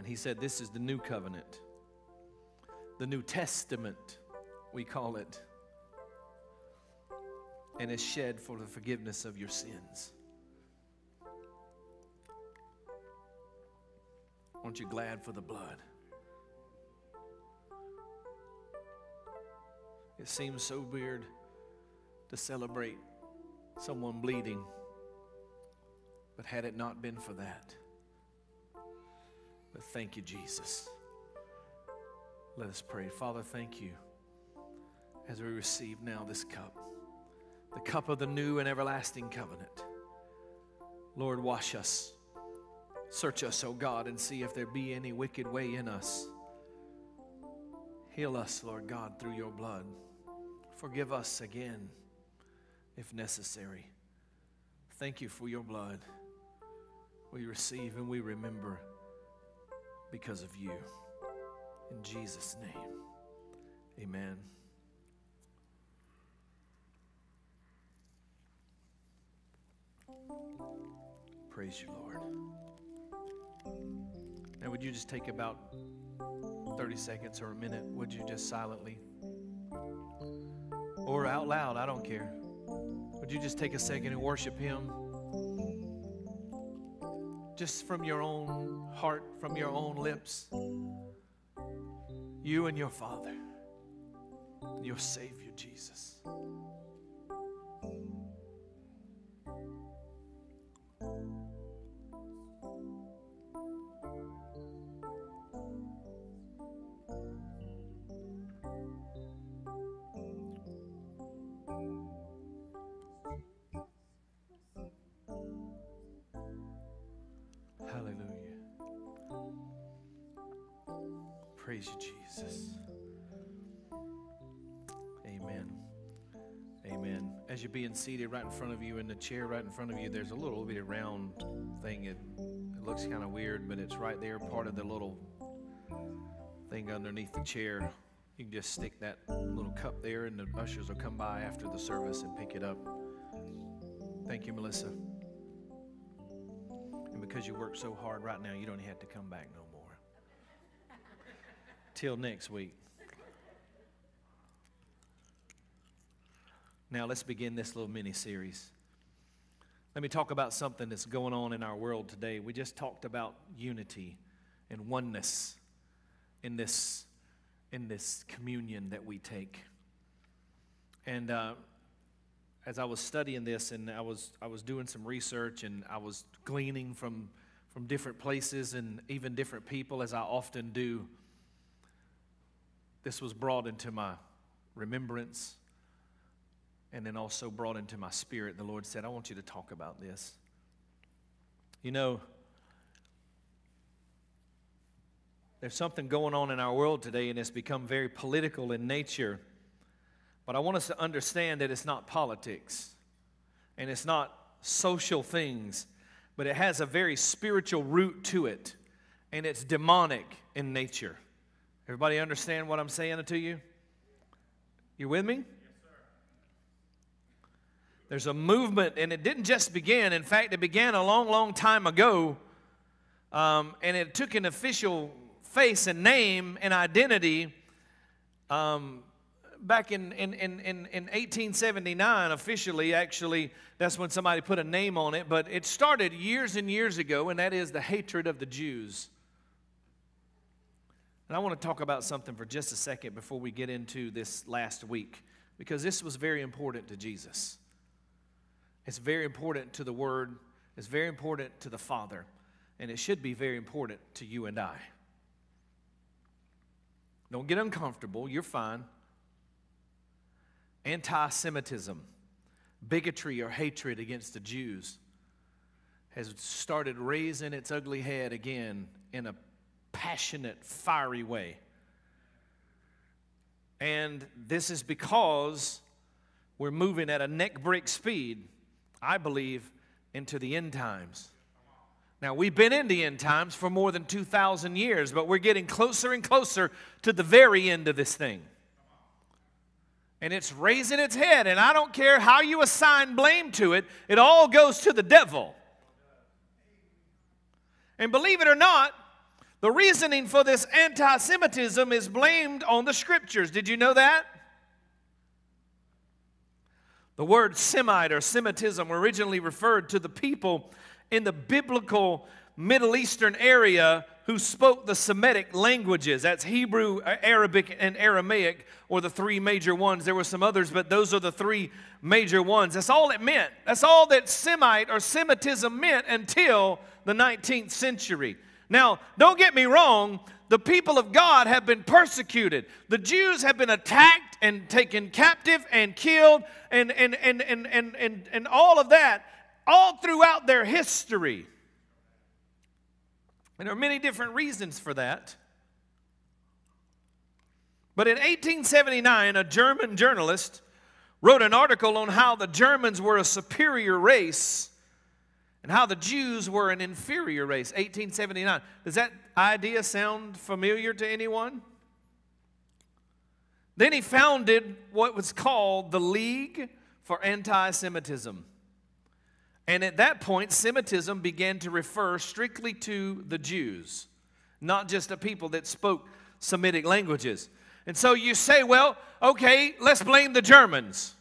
and he said, This is the new covenant, the New Testament, we call it, and is shed for the forgiveness of your sins. Aren't you glad for the blood? It seems so weird to celebrate someone bleeding. But had it not been for that, but thank you, Jesus. Let us pray. Father, thank you as we receive now this cup, the cup of the new and everlasting covenant. Lord, wash us. Search us, O God, and see if there be any wicked way in us. Heal us, Lord God, through your blood. Forgive us again if necessary. Thank you for your blood we receive and we remember because of you. In Jesus' name, amen. Praise you, Lord. Now, would you just take about 30 seconds or a minute? Would you just silently or out loud? I don't care. Would you just take a second and worship Him? just from your own heart, from your own lips. You and your Father, your Savior, Jesus. Hallelujah. Praise you, Jesus. Amen. Amen. As you're being seated right in front of you in the chair right in front of you, there's a little bit of round thing. It, it looks kind of weird, but it's right there, part of the little thing underneath the chair. You can just stick that little cup there, and the ushers will come by after the service and pick it up. Thank you, Melissa. And because you work so hard right now, you don't have to come back no more till next week. Now, let's begin this little mini series. Let me talk about something that's going on in our world today. We just talked about unity and oneness in this, in this communion that we take. And uh, as I was studying this and I was, I was doing some research and I was gleaning from, from different places and even different people, as I often do, this was brought into my remembrance and then also brought into my spirit. The Lord said, I want you to talk about this. You know, there's something going on in our world today, and it's become very political in nature. But I want us to understand that it's not politics and it's not social things, but it has a very spiritual root to it, and it's demonic in nature. Everybody understand what I'm saying to you? You with me? Yes, sir. There's a movement, and it didn't just begin. In fact, it began a long, long time ago, um, and it took an official face and name and identity um, back in, in, in, in, in 1879, officially, actually, that's when somebody put a name on it, but it started years and years ago, and that is the hatred of the Jews. And I want to talk about something for just a second before we get into this last week, because this was very important to Jesus. It's very important to the Word, it's very important to the Father, and it should be very important to you and I. Don't get uncomfortable, you're fine. Anti Semitism, bigotry or hatred against the Jews has started raising its ugly head again in a passionate, fiery way. And this is because we're moving at a neck break speed I believe, into the end times. Now, we've been in the end times for more than 2,000 years, but we're getting closer and closer to the very end of this thing. And it's raising its head, and I don't care how you assign blame to it, it all goes to the devil. And believe it or not, the reasoning for this anti Semitism is blamed on the scriptures. Did you know that? The word Semite or Semitism originally referred to the people in the biblical Middle Eastern area who spoke the Semitic languages. That's Hebrew, Arabic, and Aramaic, or the three major ones. There were some others, but those are the three major ones. That's all it meant. That's all that Semite or Semitism meant until the 19th century. Now, don't get me wrong, the people of God have been persecuted. The Jews have been attacked and taken captive and killed and, and, and, and, and, and, and all of that all throughout their history. And there are many different reasons for that. But in 1879, a German journalist wrote an article on how the Germans were a superior race and how the Jews were an inferior race, 1879. Does that idea sound familiar to anyone? Then he founded what was called the League for Anti Semitism. And at that point, Semitism began to refer strictly to the Jews, not just the people that spoke Semitic languages. And so you say, well, okay, let's blame the Germans.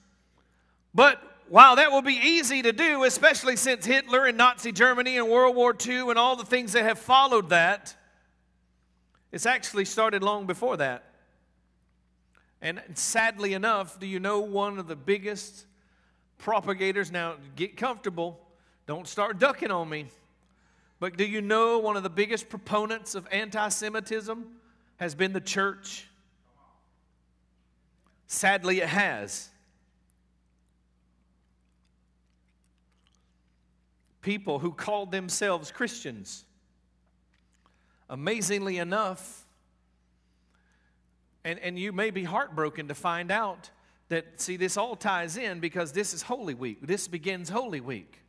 But while that will be easy to do, especially since Hitler and Nazi Germany and World War II and all the things that have followed that, it's actually started long before that. And sadly enough, do you know one of the biggest propagators? Now, get comfortable. Don't start ducking on me. But do you know one of the biggest proponents of anti Semitism has been the church? Sadly, it has. People who called themselves Christians. Amazingly enough, and, and you may be heartbroken to find out that, see, this all ties in because this is Holy Week. This begins Holy Week.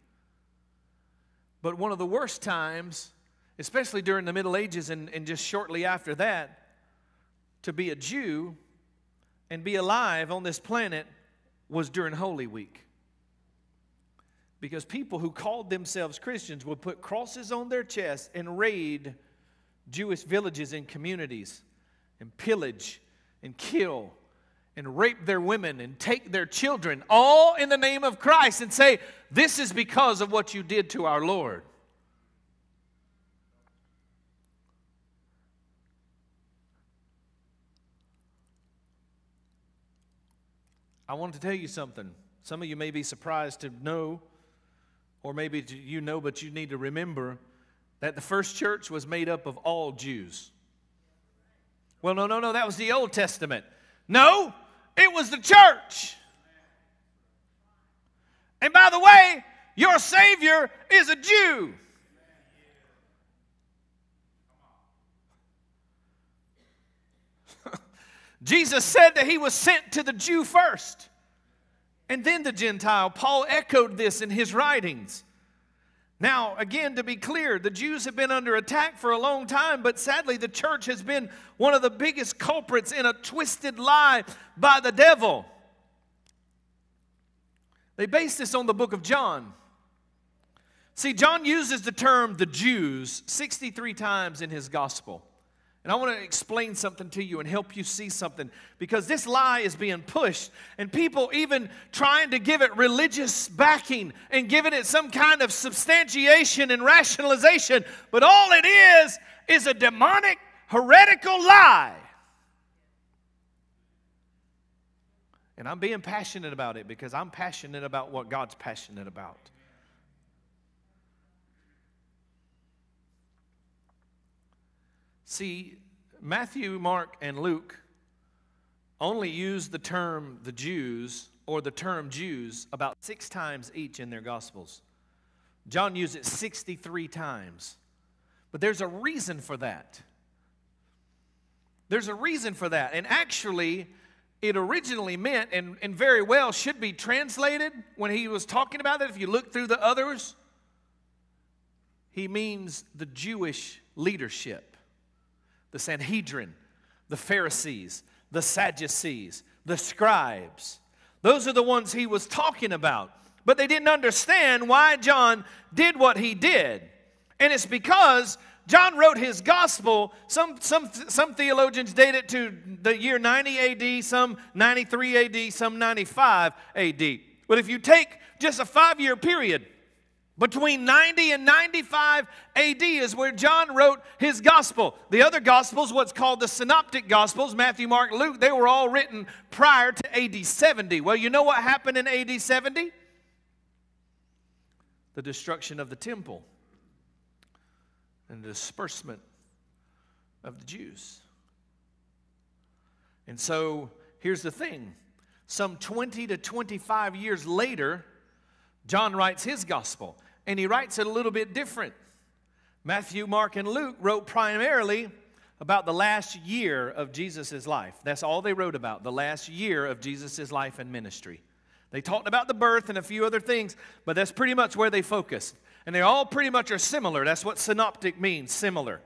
But one of the worst times, especially during the Middle Ages and, and just shortly after that, to be a Jew and be alive on this planet was during Holy Week because people who called themselves Christians would put crosses on their chests and raid Jewish villages and communities and pillage and kill and rape their women and take their children, all in the name of Christ, and say, This is because of what you did to our Lord. I want to tell you something. Some of you may be surprised to know, or maybe you know, but you need to remember that the first church was made up of all Jews. Well, no, no, no, that was the Old Testament. No, it was the church. And by the way, your Savior is a Jew. (laughs) Jesus said that he was sent to the Jew first and then the Gentile. Paul echoed this in his writings. Now, again, to be clear, the Jews have been under attack for a long time, but sadly, the church has been one of the biggest culprits in a twisted lie by the devil. They base this on the book of John. See, John uses the term the Jews 63 times in his gospel. And I want to explain something to you and help you see something because this lie is being pushed, and people even trying to give it religious backing and giving it some kind of substantiation and rationalization. But all it is is a demonic, heretical lie. And I'm being passionate about it because I'm passionate about what God's passionate about. See, Matthew, Mark, and Luke only use the term the Jews or the term Jews about six times each in their Gospels. John used it 63 times. But there's a reason for that. There's a reason for that. And actually, it originally meant, and, and very well should be translated when he was talking about it. If you look through the others, he means the Jewish leadership the Sanhedrin, the Pharisees, the Sadducees, the scribes. Those are the ones he was talking about. But they didn't understand why John did what he did. And it's because John wrote his gospel. Some, some, some theologians date it to the year 90 AD, some 93 AD, some 95 AD. But if you take just a five year period, between 90 and 95 AD is where John wrote his gospel. The other gospels, what's called the synoptic gospels, Matthew, Mark, Luke, they were all written prior to AD 70. Well, you know what happened in AD 70? The destruction of the temple and the disbursement of the Jews. And so here's the thing some 20 to 25 years later, John writes his gospel and he writes it a little bit different. Matthew, Mark, and Luke wrote primarily about the last year of Jesus' life. That's all they wrote about, the last year of Jesus' life and ministry. They talked about the birth and a few other things, but that's pretty much where they focused. And they all pretty much are similar. That's what synoptic means, similar.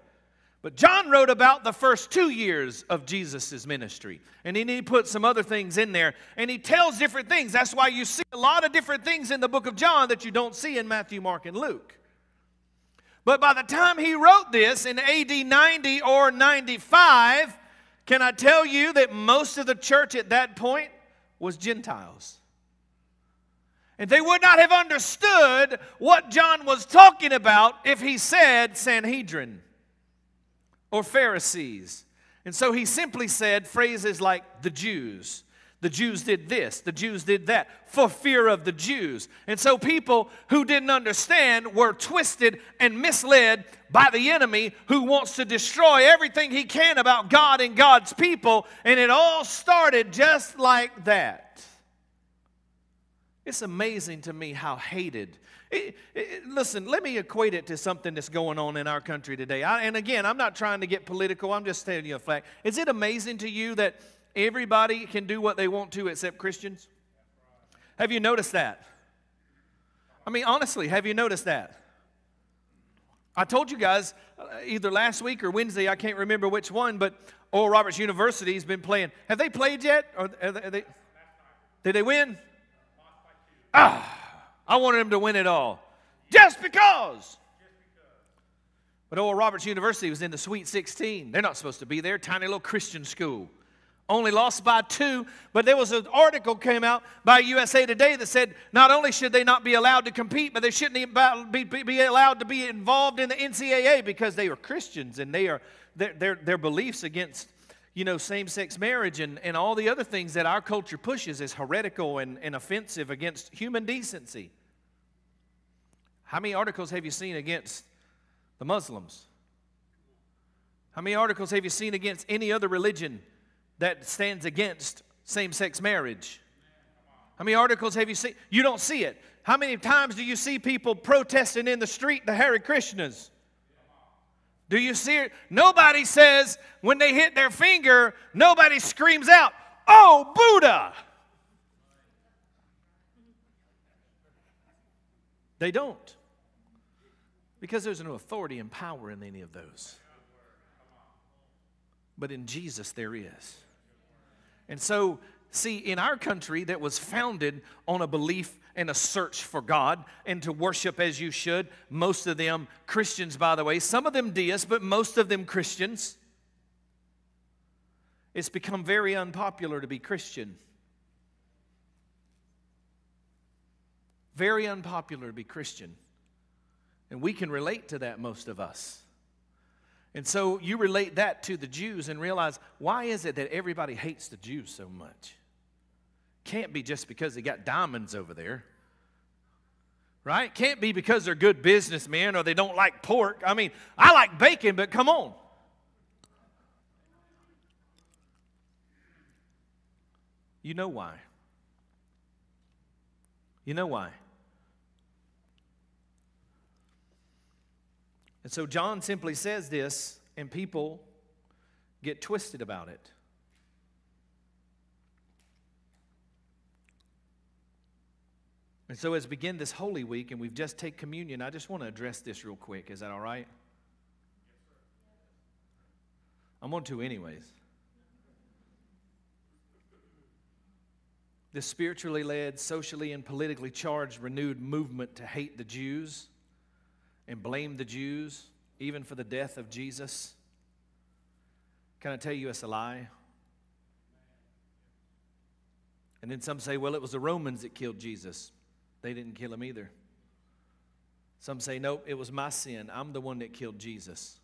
But John wrote about the first two years of Jesus' ministry. And then he put some other things in there. And he tells different things. That's why you see a lot of different things in the book of John that you don't see in Matthew, Mark, and Luke. But by the time he wrote this in AD 90 or 95, can I tell you that most of the church at that point was Gentiles? And they would not have understood what John was talking about if he said Sanhedrin or Pharisees. And so he simply said phrases like the Jews. The Jews did this, the Jews did that, for fear of the Jews. And so people who didn't understand were twisted and misled by the enemy who wants to destroy everything he can about God and God's people. And it all started just like that. It's amazing to me how hated it, it, listen, let me equate it to something that's going on in our country today. I, and again, I'm not trying to get political, I'm just telling you a fact. Is it amazing to you that everybody can do what they want to except Christians? Have you noticed that? I mean, honestly, have you noticed that? I told you guys uh, either last week or Wednesday, I can't remember which one, but Oral Roberts University has been playing. Have they played yet? Or are they, did they win? Ah. I wanted them to win it all. Just because. But Oral Roberts University was in the Sweet 16. They're not supposed to be there. Tiny little Christian school. only lost by two. But there was an article came out by USA Today that said not only should they not be allowed to compete, but they shouldn't even be, be, be allowed to be involved in the NCAA because they are Christians and they are their, their, their beliefs against you know same-sex marriage and, and all the other things that our culture pushes is heretical and, and offensive against human decency. How many articles have you seen against the Muslims? How many articles have you seen against any other religion that stands against same sex marriage? How many articles have you seen? You don't see it. How many times do you see people protesting in the street, the Hare Krishnas? Do you see it? Nobody says when they hit their finger, nobody screams out, Oh, Buddha! They don't. Because there's no authority and power in any of those. But in Jesus, there is. And so, see, in our country that was founded on a belief and a search for God and to worship as you should, most of them Christians, by the way, some of them deists, but most of them Christians, it's become very unpopular to be Christian. Very unpopular to be Christian. And we can relate to that, most of us. And so you relate that to the Jews and realize why is it that everybody hates the Jews so much? Can't be just because they got diamonds over there. Right? Can't be because they're good businessmen or they don't like pork. I mean, I like bacon, but come on. You know why. You know why. And so John simply says this, and people get twisted about it. And so, as we begin this Holy Week and we've just take communion, I just want to address this real quick. Is that all right? I'm going to, anyways. This spiritually led, socially and politically charged, renewed movement to hate the Jews and blame the Jews, even for the death of Jesus, can I tell you it's a lie? And then some say, well, it was the Romans that killed Jesus. They didn't kill him either. Some say, nope, it was my sin. I'm the one that killed Jesus.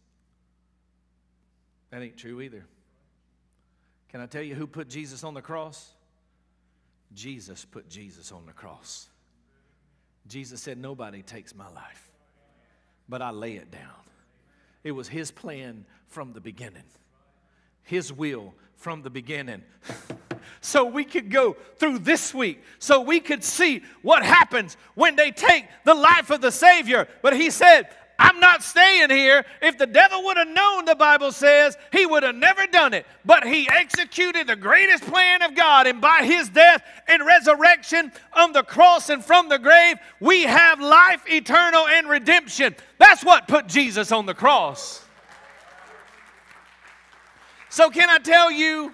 That ain't true either. Can I tell you who put Jesus on the cross? Jesus put Jesus on the cross. Jesus said, Nobody takes my life but I lay it down. It was His plan from the beginning, His will from the beginning. (laughs) so we could go through this week, so we could see what happens when they take the life of the Savior. But He said, I'm not staying here. If the devil would have known, the Bible says, he would have never done it. But he executed the greatest plan of God, and by his death and resurrection on the cross and from the grave, we have life eternal and redemption. That's what put Jesus on the cross. So, can I tell you,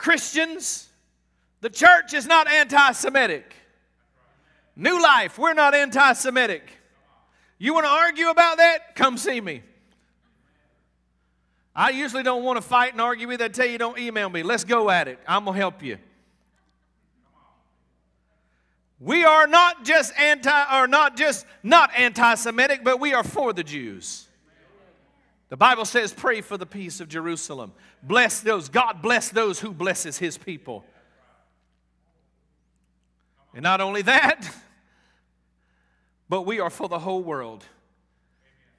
Christians, the church is not anti Semitic. New life, we're not anti Semitic. You want to argue about that? Come see me. I usually don't want to fight and argue with. I tell you, don't email me. Let's go at it. I'm going to help you. We are not just anti or not just not anti-Semitic, but we are for the Jews. The Bible says, pray for the peace of Jerusalem. Bless those, God bless those who blesses his people. And not only that, (laughs) but we are for the whole world.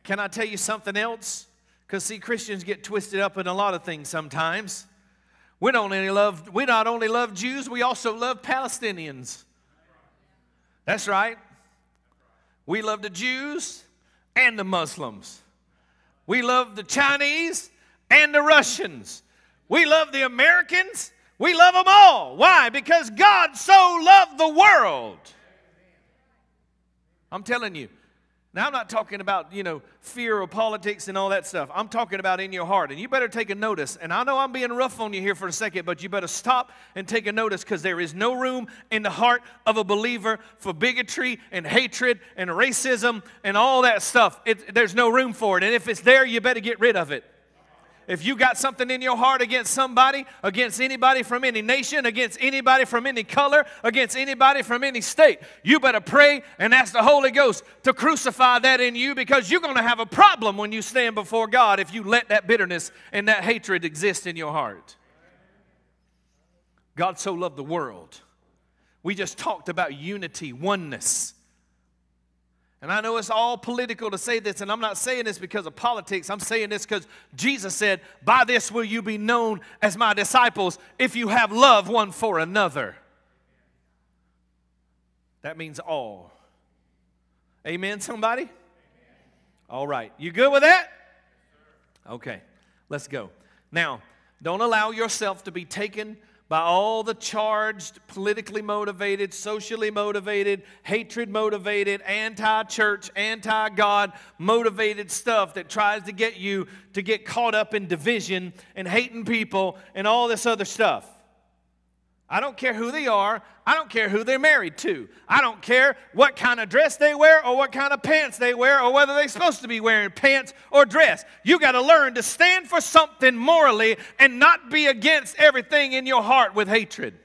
Can I tell you something else? Because see, Christians get twisted up in a lot of things sometimes. We don't only love, we not only love Jews, we also love Palestinians. That's right. We love the Jews and the Muslims. We love the Chinese and the Russians. We love the Americans. We love them all. Why? Because God so loved the world I'm telling you. Now, I'm not talking about, you know, fear of politics and all that stuff. I'm talking about in your heart. And you better take a notice. And I know I'm being rough on you here for a second, but you better stop and take a notice because there is no room in the heart of a believer for bigotry and hatred and racism and all that stuff. It, there's no room for it. And if it's there, you better get rid of it. If you got something in your heart against somebody, against anybody from any nation, against anybody from any color, against anybody from any state, you better pray and ask the Holy Ghost to crucify that in you because you're going to have a problem when you stand before God if you let that bitterness and that hatred exist in your heart. God so loved the world. We just talked about unity, oneness. And I know it's all political to say this, and I'm not saying this because of politics. I'm saying this because Jesus said, By this will you be known as my disciples if you have love one for another. That means all. Amen, somebody? All right. You good with that? Okay, let's go. Now, don't allow yourself to be taken by all the charged, politically motivated, socially motivated, hatred motivated, anti church, anti God motivated stuff that tries to get you to get caught up in division and hating people and all this other stuff. I don't care who they are. I don't care who they're married to. I don't care what kind of dress they wear or what kind of pants they wear or whether they're supposed to be wearing pants or dress. You got to learn to stand for something morally and not be against everything in your heart with hatred.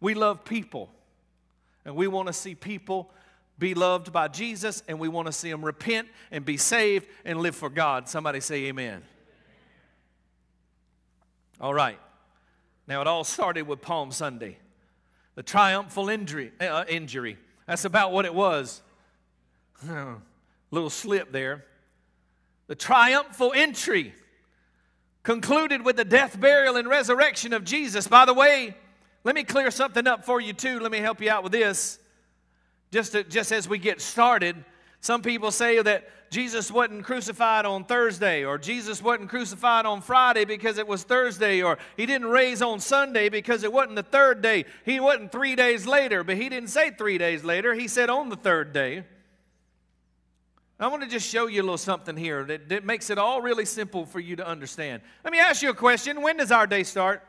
We love people, and we want to see people be loved by Jesus, and we want to see them repent and be saved and live for God. Somebody say, Amen. All right. Now, it all started with Palm Sunday, the triumphal injury. Uh, injury. That's about what it was. (laughs) Little slip there. The triumphal entry concluded with the death, burial, and resurrection of Jesus. By the way, let me clear something up for you, too. Let me help you out with this. Just, to, just as we get started, some people say that Jesus wasn't crucified on Thursday, or Jesus wasn't crucified on Friday because it was Thursday, or he didn't raise on Sunday because it wasn't the third day. He wasn't three days later, but he didn't say three days later. He said on the third day. I want to just show you a little something here that, that makes it all really simple for you to understand. Let me ask you a question. When does our day start?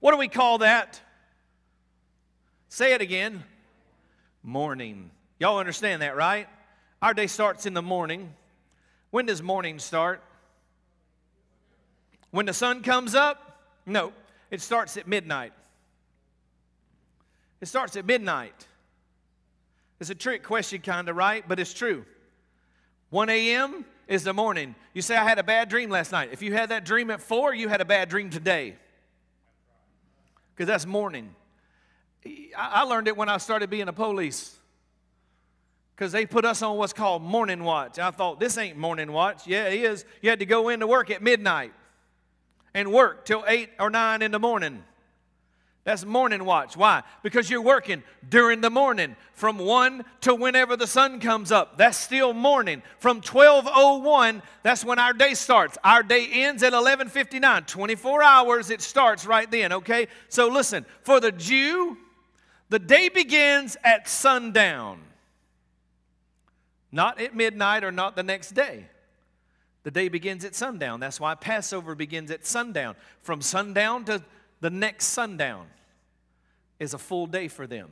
What do we call that? Say it again. Morning. Y'all understand that, right? Our day starts in the morning. When does morning start? When the sun comes up? No, it starts at midnight. It starts at midnight. It's a trick question, kind of, right? But it's true. 1 a.m. is the morning. You say, I had a bad dream last night. If you had that dream at 4, you had a bad dream today. Because that's morning. I learned it when I started being a police because they put us on what's called morning watch. I thought, this ain't morning watch. Yeah, it is. You had to go into work at midnight and work till 8 or 9 in the morning. That's morning watch. Why? Because you're working during the morning from 1 to whenever the sun comes up. That's still morning. From 1201, that's when our day starts. Our day ends at 1159. 24 hours, it starts right then, okay? So listen, for the Jew, the day begins at sundown. Not at midnight or not the next day. The day begins at sundown. That's why Passover begins at sundown. From sundown to the next sundown is a full day for them.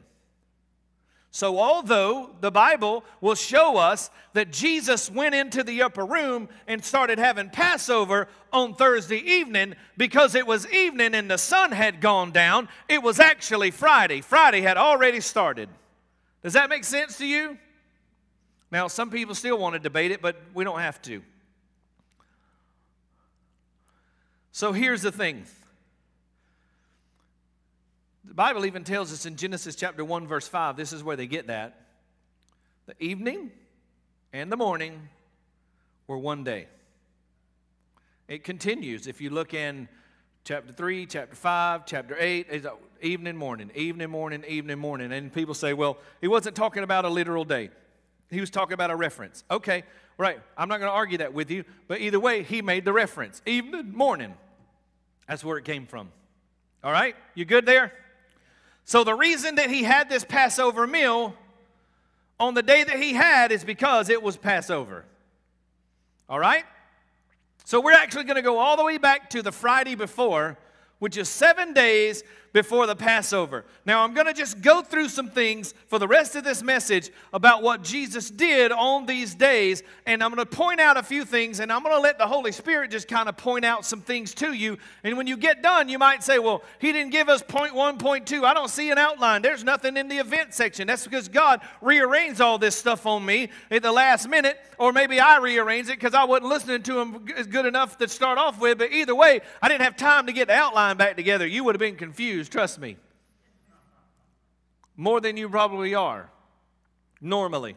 So, although the Bible will show us that Jesus went into the upper room and started having Passover on Thursday evening because it was evening and the sun had gone down, it was actually Friday. Friday had already started. Does that make sense to you? Now, some people still want to debate it, but we don't have to. So here's the thing. The Bible even tells us in Genesis chapter 1, verse 5, this is where they get that. The evening and the morning were one day. It continues. If you look in chapter 3, chapter 5, chapter 8, it's evening, morning, evening, morning, evening, morning. And people say, well, he wasn't talking about a literal day. He was talking about a reference. Okay, right. I'm not going to argue that with you, but either way, he made the reference. Evening, morning. That's where it came from. All right? You good there? So the reason that he had this Passover meal on the day that he had is because it was Passover. All right? So we're actually going to go all the way back to the Friday before, which is seven days before the Passover. Now, I'm going to just go through some things for the rest of this message about what Jesus did on these days, and I'm going to point out a few things, and I'm going to let the Holy Spirit just kind of point out some things to you. And when you get done, you might say, Well, He didn't give us point one, point two. I don't see an outline. There's nothing in the event section. That's because God rearranged all this stuff on me at the last minute, or maybe I rearranged it because I wasn't listening to Him good enough to start off with. But either way, I didn't have time to get the outline back together. You would have been confused, trust me. More than you probably are, normally.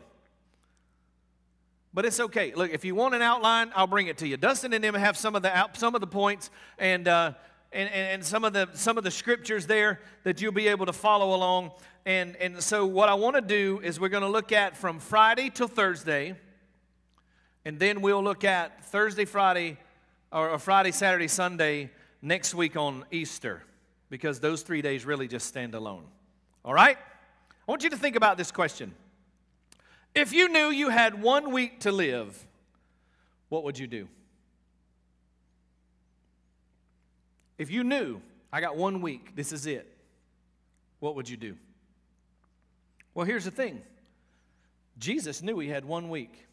But it's okay. Look, if you want an outline, I'll bring it to you. Dustin and them have some of the out, some of the points and, uh, and, and some of the some of the scriptures there that you'll be able to follow along. And and so what I want to do is we're going to look at from Friday till Thursday, and then we'll look at Thursday, Friday, or, or Friday, Saturday, Sunday next week on Easter because those three days really just stand alone. All right? I want you to think about this question. If you knew you had one week to live, what would you do? If you knew, I got one week, this is it, what would you do? Well, here's the thing Jesus knew he had one week.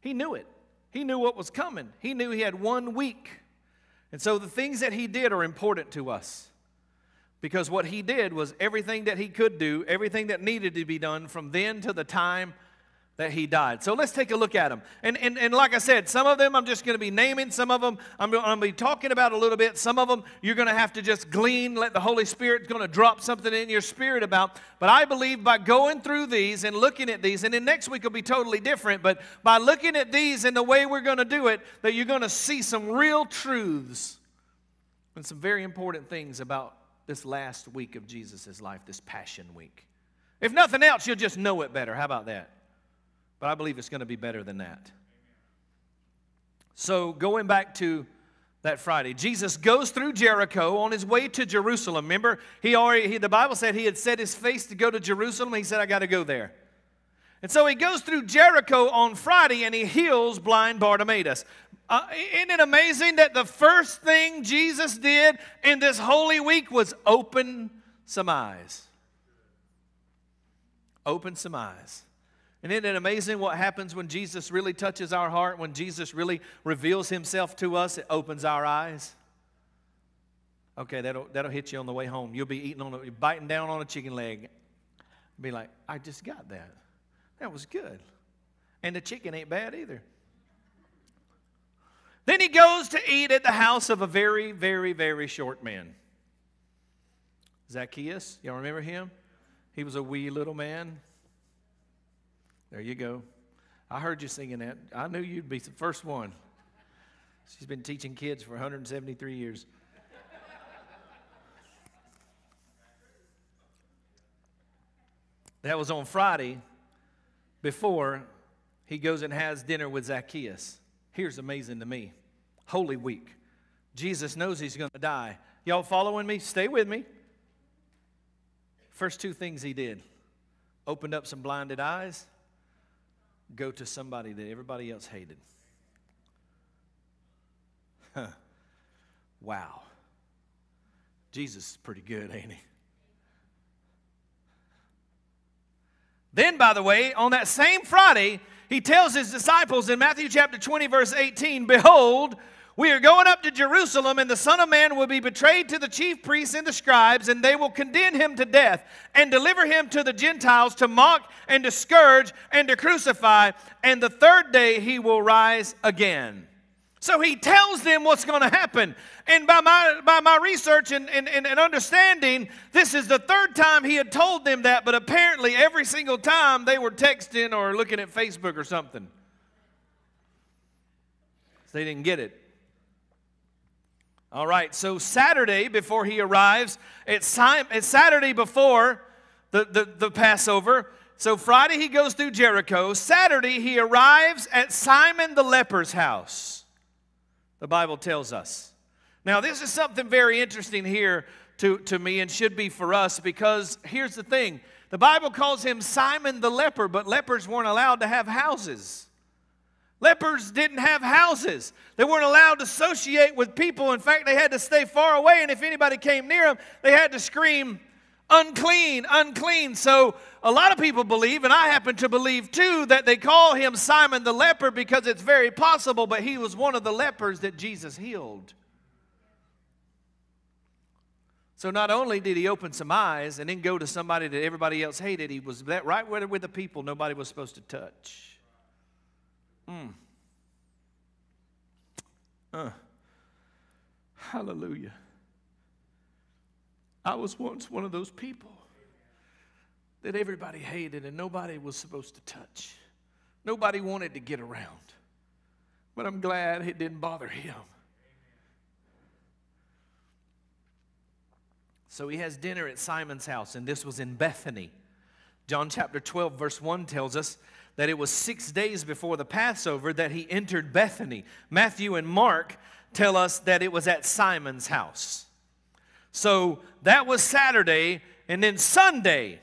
He knew it. He knew what was coming. He knew he had one week. And so the things that he did are important to us. Because what he did was everything that he could do, everything that needed to be done from then to the time that he died. So let's take a look at them. And, and, and like I said, some of them I'm just going to be naming, some of them I'm going to be talking about a little bit. Some of them you're going to have to just glean, let the Holy Spirit going to drop something in your spirit about. But I believe by going through these and looking at these, and then next week will be totally different, but by looking at these and the way we're going to do it, that you're going to see some real truths and some very important things about this last week of Jesus' life, this Passion Week. If nothing else, you'll just know it better. How about that? But I believe it's going to be better than that. So, going back to that Friday, Jesus goes through Jericho on his way to Jerusalem. Remember, he already, he, the Bible said he had set his face to go to Jerusalem. He said, I got to go there. And so he goes through Jericho on Friday and he heals blind Bartimaeus. Uh, isn't it amazing that the first thing Jesus did in this holy week was open some eyes? Open some eyes. And isn't it amazing what happens when Jesus really touches our heart, when Jesus really reveals himself to us? It opens our eyes. Okay, that'll, that'll hit you on the way home. You'll be eating on a, biting down on a chicken leg. Be like, I just got that. That was good. And the chicken ain't bad either. Then he goes to eat at the house of a very, very, very short man. Zacchaeus, y'all remember him? He was a wee little man. There you go. I heard you singing that. I knew you'd be the first one. She's been teaching kids for 173 years. That was on Friday before he goes and has dinner with Zacchaeus. Here's amazing to me Holy Week. Jesus knows he's going to die. Y'all following me? Stay with me. First two things he did opened up some blinded eyes go to somebody that everybody else hated. Huh. Wow. Jesus is pretty good, ain't he? Then, by the way, on that same Friday, he tells his disciples in Matthew chapter 20, verse 18 Behold, we are going up to Jerusalem, and the Son of Man will be betrayed to the chief priests and the scribes, and they will condemn him to death and deliver him to the Gentiles to mock and to scourge and to crucify, and the third day he will rise again. So he tells them what's going to happen. And by my, by my research and, and, and, understanding, this is the third time he had told them that, but apparently every single time they were texting or looking at Facebook or something. So they didn't get it. All right, so Saturday before he arrives, it's, it's Saturday before the, the, the Passover. So Friday he goes through Jericho. Saturday he arrives at Simon the leper's house, the Bible tells us. Now, this is something very interesting here to, to me and should be for us because here's the thing the Bible calls him Simon the leper, but lepers weren't allowed to have houses. Lepers didn't have houses. They weren't allowed to associate with people. In fact, they had to stay far away, and if anybody came near them, they had to scream, unclean, unclean. So a lot of people believe, and I happen to believe too, that they call him Simon the leper because it's very possible, but he was one of the lepers that Jesus healed. So not only did he open some eyes and then go to somebody that everybody else hated, he was that right where with the people nobody was supposed to touch. Mm. Uh. Hallelujah. I was once one of those people that everybody hated and nobody was supposed to touch. Nobody wanted to get around. But I'm glad it didn't bother him. So he has dinner at Simon's house, and this was in Bethany. John chapter 12, verse 1 tells us that it was six days before the Passover that he entered Bethany. Matthew and Mark tell us that it was at Simon's house. So that was Saturday, and then Sunday,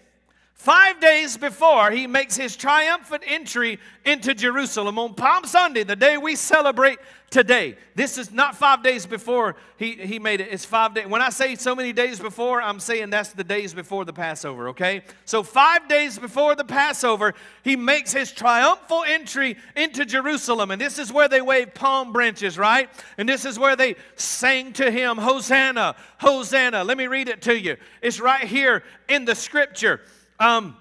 Five days before he makes his triumphant entry into Jerusalem on Palm Sunday, the day we celebrate today. This is not five days before he, he made it, it's five days. When I say so many days before, I'm saying that's the days before the Passover, okay? So, five days before the Passover, he makes his triumphal entry into Jerusalem. And this is where they wave palm branches, right? And this is where they sang to him, Hosanna, Hosanna. Let me read it to you. It's right here in the scripture. Um,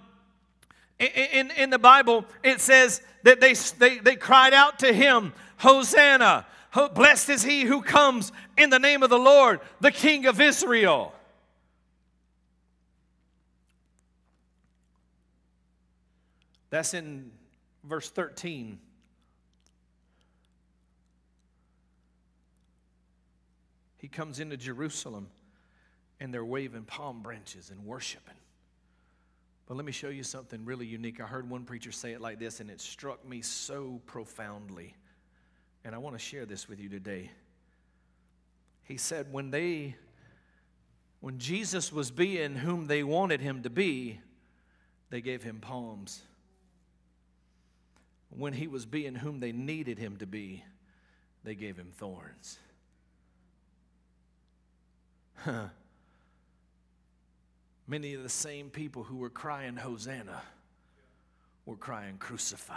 in, in the Bible, it says that they, they, they cried out to him, Hosanna! Blessed is he who comes in the name of the Lord, the King of Israel. That's in verse 13. He comes into Jerusalem and they're waving palm branches and worshiping. But let me show you something really unique. I heard one preacher say it like this, and it struck me so profoundly. And I want to share this with you today. He said, when they, when Jesus was being whom they wanted him to be, they gave him palms. When he was being whom they needed him to be, they gave him thorns. Huh. Many of the same people who were crying, Hosanna, were crying, Crucify.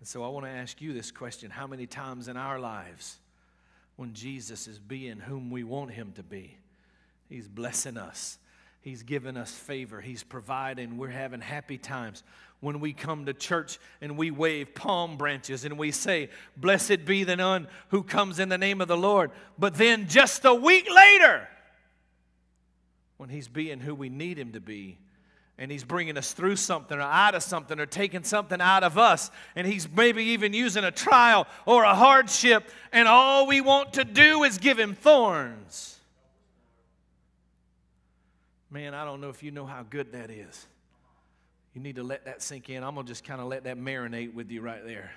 And so I want to ask you this question How many times in our lives, when Jesus is being whom we want him to be, he's blessing us, he's giving us favor, he's providing, we're having happy times. When we come to church and we wave palm branches and we say, Blessed be the one who comes in the name of the Lord. But then just a week later, when He's being who we need Him to be. And he's bringing us through something or out of something or taking something out of us. And he's maybe even using a trial or a hardship. And all we want to do is give him thorns. Man, I don't know if you know how good that is. You need to let that sink in. I'm going to just kind of let that marinate with you right there.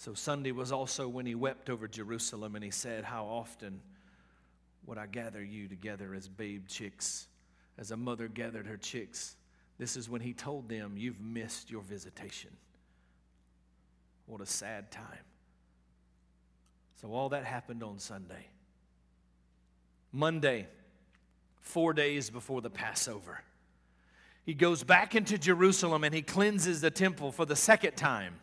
So Sunday was also when he wept over Jerusalem and he said, How often would I gather you together as babe chicks, as a mother gathered her chicks? This is when he told them, You've missed your visitation. What a sad time. So all that happened on Sunday. Monday, four days before the Passover, he goes back into Jerusalem and he cleanses the temple for the second time.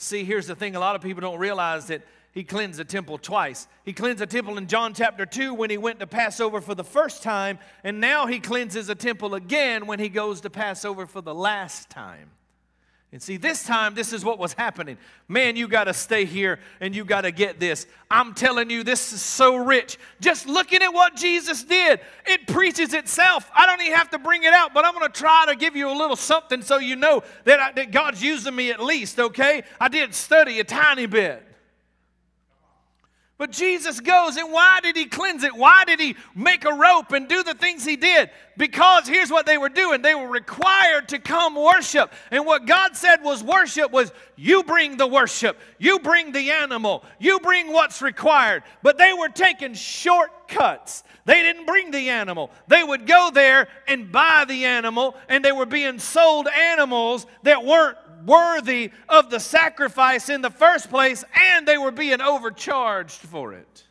See, here's the thing a lot of people don't realize that he cleansed the temple twice. He cleansed the temple in John chapter 2 when he went to Passover for the first time, and now he cleanses the temple again when he goes to Passover for the last time. And see, this time, this is what was happening. Man, you got to stay here and you got to get this. I'm telling you, this is so rich. Just looking at what Jesus did, it preaches itself. I don't even have to bring it out, but I'm going to try to give you a little something so you know that, I, that God's using me at least, okay? I did study a tiny bit. But Jesus goes, and why did he cleanse it? Why did he make a rope and do the things he did? Because here's what they were doing they were required to come worship. And what God said was worship was you bring the worship, you bring the animal, you bring what's required. But they were taking shortcuts. They didn't bring the animal. They would go there and buy the animal, and they were being sold animals that weren't worthy of the sacrifice in the first place, and they were being overcharged for it.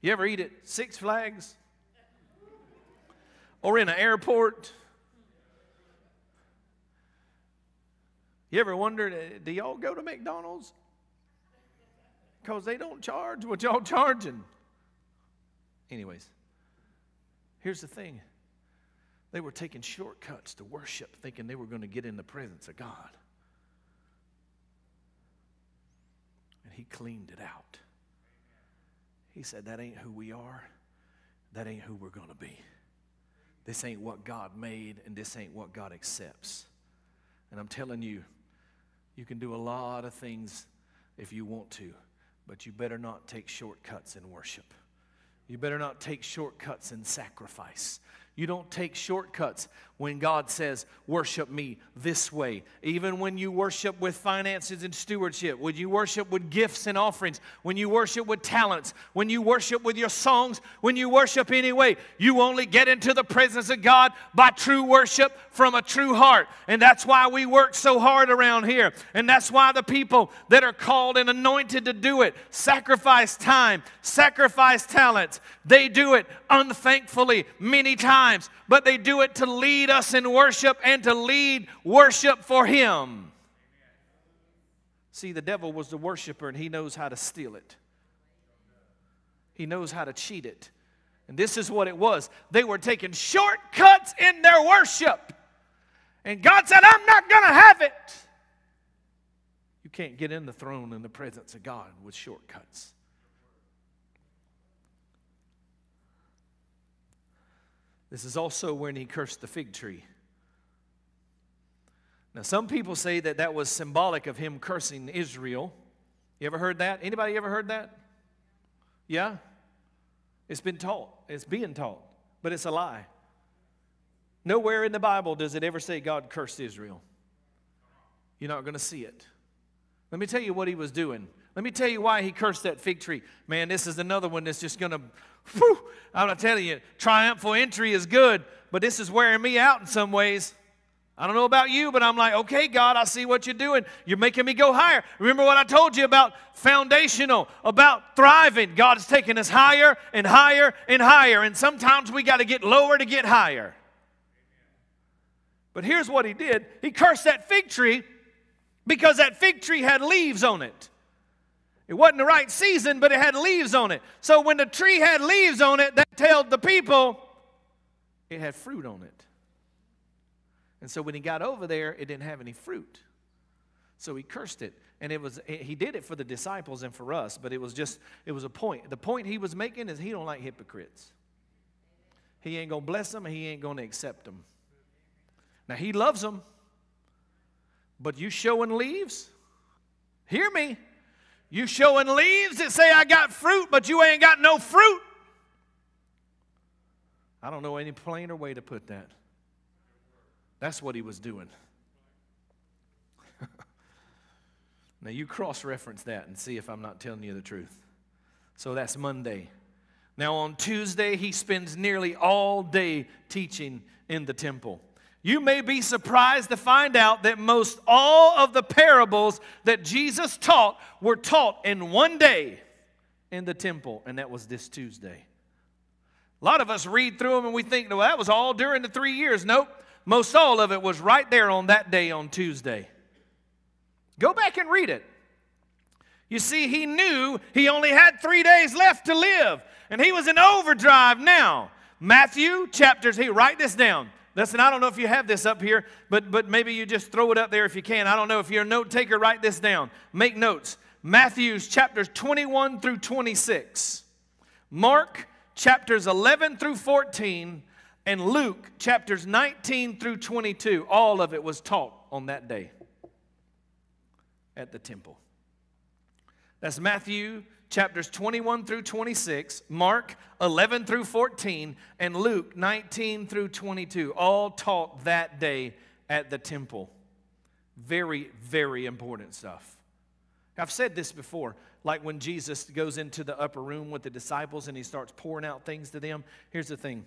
You ever eat at Six Flags? Or in an airport? You ever wondered, uh, do y'all go to McDonald's? Because they don't charge what y'all charging. Anyways, here's the thing they were taking shortcuts to worship, thinking they were going to get in the presence of God. And He cleaned it out. He said, That ain't who we are. That ain't who we're going to be. This ain't what God made, and this ain't what God accepts. And I'm telling you, you can do a lot of things if you want to, but you better not take shortcuts in worship. You better not take shortcuts in sacrifice. You don't take shortcuts when God says, worship me this way. Even when you worship with finances and stewardship, when you worship with gifts and offerings, when you worship with talents, when you worship with your songs, when you worship anyway, you only get into the presence of God by true worship from a true heart. And that's why we work so hard around here. And that's why the people that are called and anointed to do it sacrifice time, sacrifice talents. They do it unthankfully many times, but they do it to lead us in worship and to lead worship for Him. See, the devil was the worshiper and he knows how to steal it, he knows how to cheat it. And this is what it was they were taking shortcuts in their worship. And God said, I'm not going to have it. You can't get in the throne in the presence of God with shortcuts. This is also when he cursed the fig tree. Now, some people say that that was symbolic of him cursing Israel. You ever heard that? Anybody ever heard that? Yeah? It's been taught. It's being taught, but it's a lie. Nowhere in the Bible does it ever say God cursed Israel. You're not going to see it. Let me tell you what he was doing. Let me tell you why he cursed that fig tree. Man, this is another one that's just going to, I'm not telling you, triumphal entry is good, but this is wearing me out in some ways. I don't know about you, but I'm like, okay, God, I see what you're doing. You're making me go higher. Remember what I told you about foundational, about thriving. God is taking us higher and higher and higher. And sometimes we got to get lower to get higher. But here's what he did He cursed that fig tree because that fig tree had leaves on it. It wasn't the right season, but it had leaves on it. So when the tree had leaves on it, that told the people it had fruit on it. And so when he got over there, it didn't have any fruit. So he cursed it. And it was he did it for the disciples and for us, but it was just it was a point. The point he was making is he don't like hypocrites. He ain't going to bless them he ain't going to accept them. Now he loves them. But you showing leaves? Hear me. You showing leaves that say I got fruit, but you ain't got no fruit. I don't know any plainer way to put that. That's what he was doing. (laughs) now you cross reference that and see if I'm not telling you the truth. So that's Monday. Now on Tuesday, he spends nearly all day teaching in the temple. You may be surprised to find out that most all of the parables that Jesus taught were taught in one day in the temple, and that was this Tuesday. A lot of us read through them and we think, well, that was all during the three years. Nope. Most all of it was right there on that day on Tuesday. Go back and read it. You see, he knew he only had three days left to live, and he was in overdrive now. Matthew chapters, he write this down. Listen, I don't know if you have this up here, but, but maybe you just throw it up there if you can. I don't know. If you're a note taker, write this down. Make notes. Matthew's chapters 21 through 26. Mark chapters 11 through 14. And Luke chapters 19 through 22. All of it was taught on that day at the temple. That's Matthew chapters 21 through 26, Mark 11 through 14, and Luke 19 through 22, all taught that day at the temple. Very, very important stuff. I've said this before, like when Jesus goes into the upper room with the disciples and he starts pouring out things to them. Here's the thing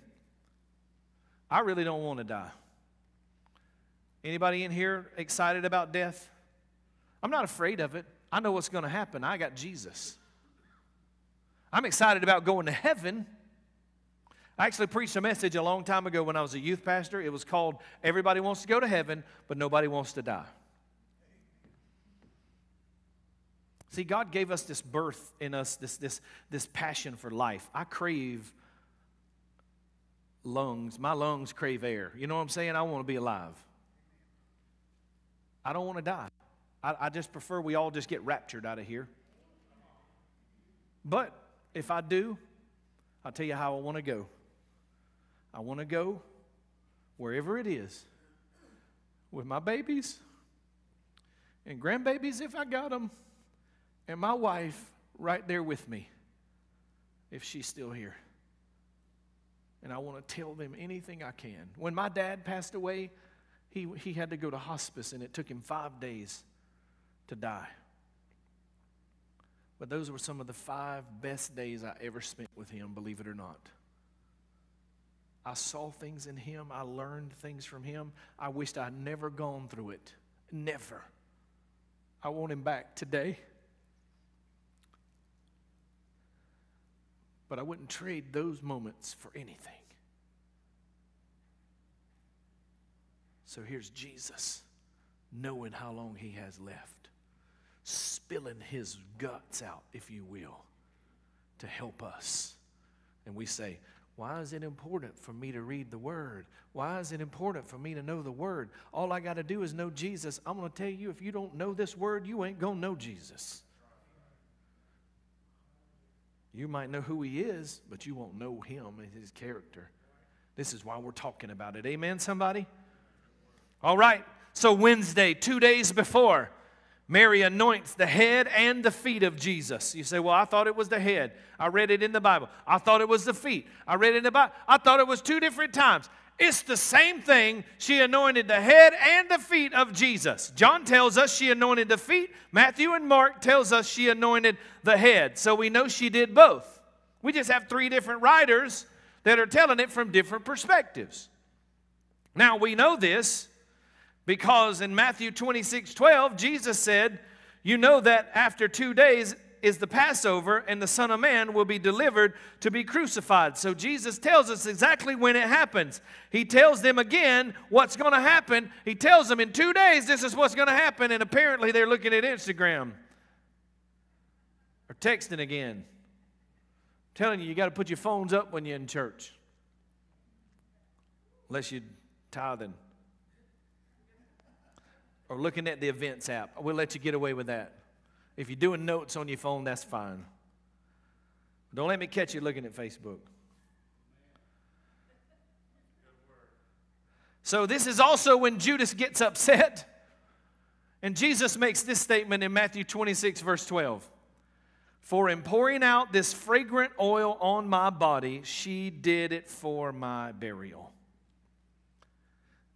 I really don't want to die. Anybody in here excited about death? I'm not afraid of it. I know what's going to happen. I got Jesus. I'm excited about going to heaven. I actually preached a message a long time ago when I was a youth pastor. It was called Everybody Wants to Go to Heaven, but Nobody Wants to Die. See, God gave us this birth in us, this, this, this passion for life. I crave lungs. My lungs crave air. You know what I'm saying? I want to be alive. I don't want to die. I, I just prefer we all just get raptured out of here. But if I do, I'll tell you how I want to go. I want to go wherever it is with my babies and grandbabies if I got them, and my wife right there with me if she's still here. And I want to tell them anything I can. When my dad passed away, he, he had to go to hospice, and it took him five days to die. But those were some of the five best days I ever spent with him, believe it or not. I saw things in him, I learned things from him. I wished I'd never gone through it. Never. I want him back today. But I wouldn't trade those moments for anything. So here's Jesus, knowing how long he has left, spilling his guts out, if you will, to help us. And we say, why is it important for me to read the Word? Why is it important for me to know the Word? All I got to do is know Jesus. I'm going to tell you if you don't know this Word, you ain't going to know Jesus. You might know who He is, but you won't know Him and His character. This is why we're talking about it. Amen, somebody? All right, so Wednesday, two days before, Mary anoints the head and the feet of Jesus. You say, Well, I thought it was the head. I read it in the Bible. I thought it was the feet. I read it in the Bible. I thought it was two different times. It's the same thing. She anointed the head and the feet of Jesus. John tells us she anointed the feet. Matthew and Mark tells us she anointed the head. So we know she did both. We just have three different writers that are telling it from different perspectives. Now we know this because in Matthew 26 12, Jesus said, You know that after two days is the Passover, and the Son of Man will be delivered to be crucified. So Jesus tells us exactly when it happens. He tells them again what's going to happen. He tells them in two days this is what's going to happen, and apparently they're looking at Instagram or texting again. I'm telling you, you got to put your phones up when you're in church, unless you're tithing or looking at the events app. We'll let you get away with that. If you're doing notes on your phone, that's fine. Don't let me catch you looking at Facebook. So, this is also when Judas gets upset. And Jesus makes this statement in Matthew 26, verse 12 For in pouring out this fragrant oil on my body, she did it for my burial.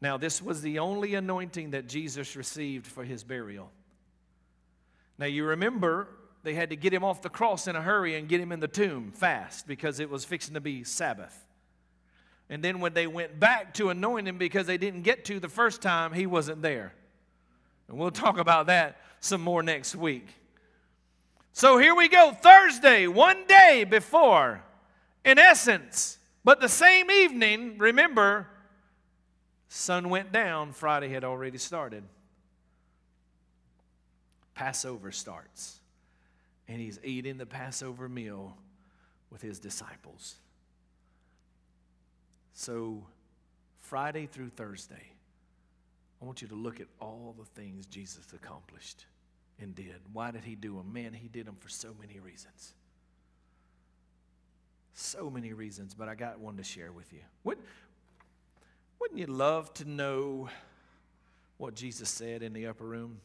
Now, this was the only anointing that Jesus received for his burial. Now, you remember they had to get him off the cross in a hurry and get him in the tomb fast because it was fixing to be Sabbath. And then when they went back to anoint him because they didn't get to the first time, he wasn't there. And we'll talk about that some more next week. So here we go, Thursday, one day before, in essence, but the same evening, remember, Sun went down, Friday had already started. Passover starts, and he's eating the Passover meal with his disciples. So, Friday through Thursday, I want you to look at all the things Jesus accomplished and did. Why did he do them? Man, he did them for so many reasons. So many reasons, but I got one to share with you. What, wouldn't you love to know what Jesus said in the upper room?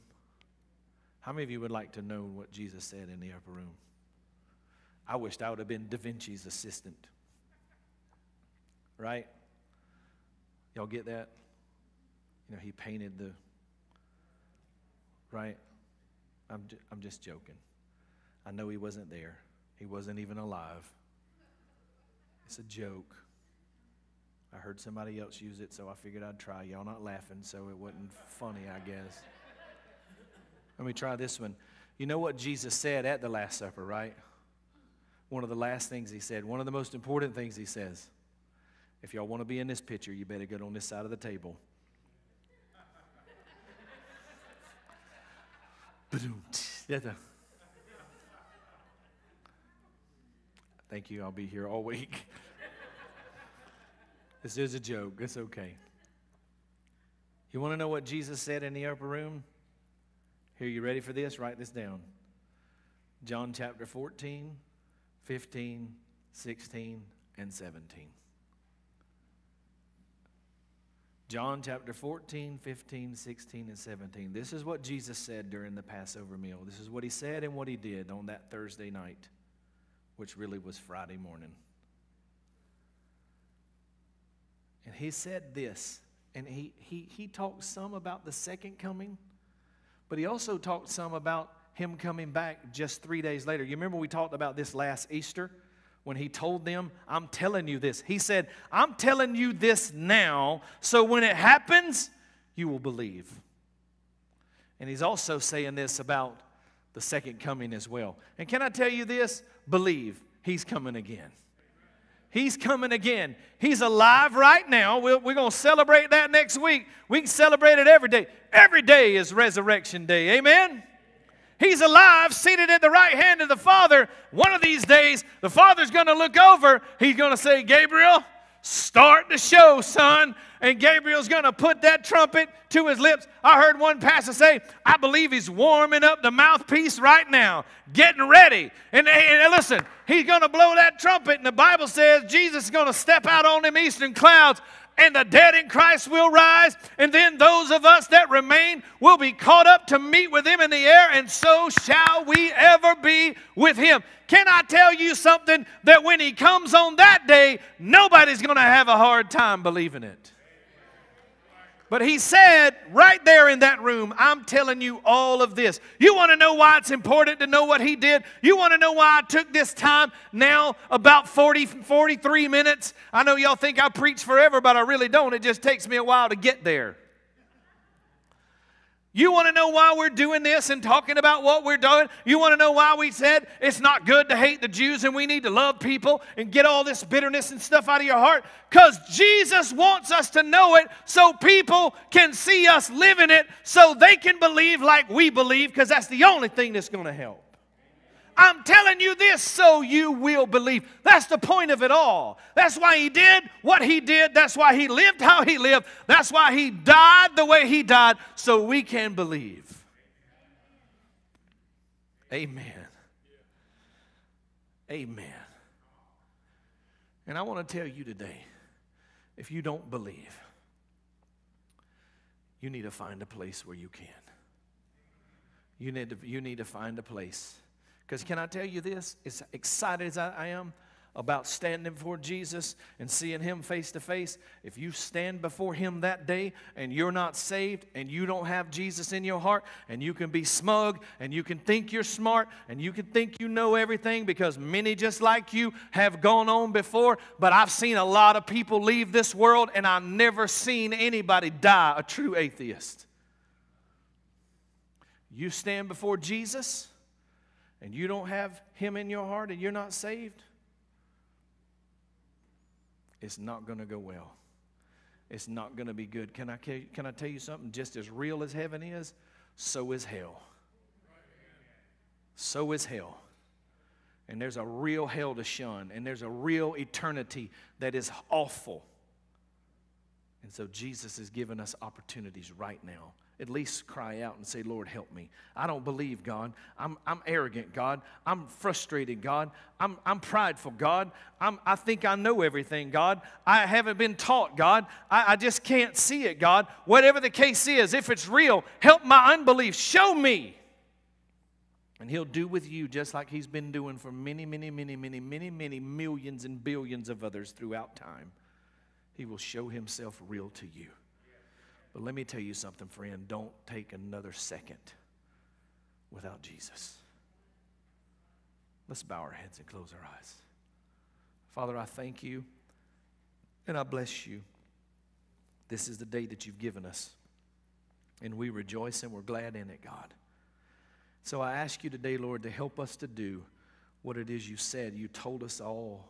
How many of you would like to know what Jesus said in the upper room? I wished I would have been Da Vinci's assistant. Right? Y'all get that? You know, he painted the. Right? I'm, ju- I'm just joking. I know he wasn't there, he wasn't even alive. It's a joke. I heard somebody else use it, so I figured I'd try. Y'all not laughing, so it wasn't funny, I guess. Let me try this one. You know what Jesus said at the Last Supper, right? One of the last things he said, one of the most important things he says. If y'all want to be in this picture, you better get on this side of the table. Thank you. I'll be here all week. (laughs) this is a joke. It's okay. You want to know what Jesus said in the upper room? Here, you ready for this? Write this down. John chapter 14, 15, 16, and 17. John chapter 14, 15, 16, and 17. This is what Jesus said during the Passover meal. This is what he said and what he did on that Thursday night, which really was Friday morning. And he said this, and he, he, he talked some about the second coming, but he also talked some about him coming back just three days later. You remember we talked about this last Easter? when he told them, I'm telling you this. He said, I'm telling you this now, so when it happens, you will believe. And he's also saying this about the second coming as well. And can I tell you this? Believe, he's coming again. He's coming again. He's alive right now. We're, we're going to celebrate that next week. We can celebrate it every day. Every day is Resurrection Day. Amen? He's alive, seated at the right hand of the Father. One of these days, the Father's going to look over. He's going to say, Gabriel, start the show, son. And Gabriel's going to put that trumpet to his lips. I heard one pastor say, I believe he's warming up the mouthpiece right now, getting ready. And, and listen, he's going to blow that trumpet. And the Bible says Jesus is going to step out on them eastern clouds and the dead in Christ will rise, and then those of us that remain will be caught up to meet with him in the air, and so shall we ever be with him. Can I tell you something that when he comes on that day, nobody's going to have a hard time believing it? But he said right there in that room, I'm telling you all of this. You want to know why it's important to know what he did? You want to know why I took this time now, about 40, 43 minutes? I know y'all think I preach forever, but I really don't. It just takes me a while to get there. You want to know why we're doing this and talking about what we're doing? You want to know why we said it's not good to hate the Jews and we need to love people and get all this bitterness and stuff out of your heart? Because Jesus wants us to know it so people can see us living it so they can believe like we believe because that's the only thing that's going to help. I'm telling you this so you will believe. That's the point of it all. That's why he did what he did. That's why he lived how he lived. That's why he died the way he died so we can believe. Amen. Amen. And I want to tell you today if you don't believe, you need to find a place where you can. You need to, you need to find a place because can I tell you this? As excited as I am about standing before Jesus and seeing Him face to face, if you stand before Him that day and you're not saved and you don't have Jesus in your heart, and you can be smug and you can think you're smart and you can think you know everything because many just like you have gone on before, but I've seen a lot of people leave this world and I've never seen anybody die a true atheist. You stand before Jesus and you don't have Him in your heart and you're not saved, it's not going to go well. It's not going to be good. Can I, can I tell you something? Just as real as heaven is, so is hell. So is hell. And there's a real hell to shun, and there's a real eternity that is awful. And so Jesus has given us opportunities right now at least cry out and say, Lord, help me. I don't believe, God. I'm, I'm arrogant, God. I'm frustrated, God. I'm, I'm prideful, God. I'm, I think I know everything, God. I haven't been taught, God. I, I just can't see it, God. Whatever the case is, if it's real, help my unbelief. Show me. And he'll do with you just like he's been doing for many, many, many, many, many, many millions and billions of others throughout time. He will show himself real to you. But let me tell you something, friend. Don't take another second without Jesus. Let's bow our heads and close our eyes. Father, I thank you and I bless you. This is the day that you've given us, and we rejoice and we're glad in it, God. So I ask you today, Lord, to help us to do what it is you said. You told us all,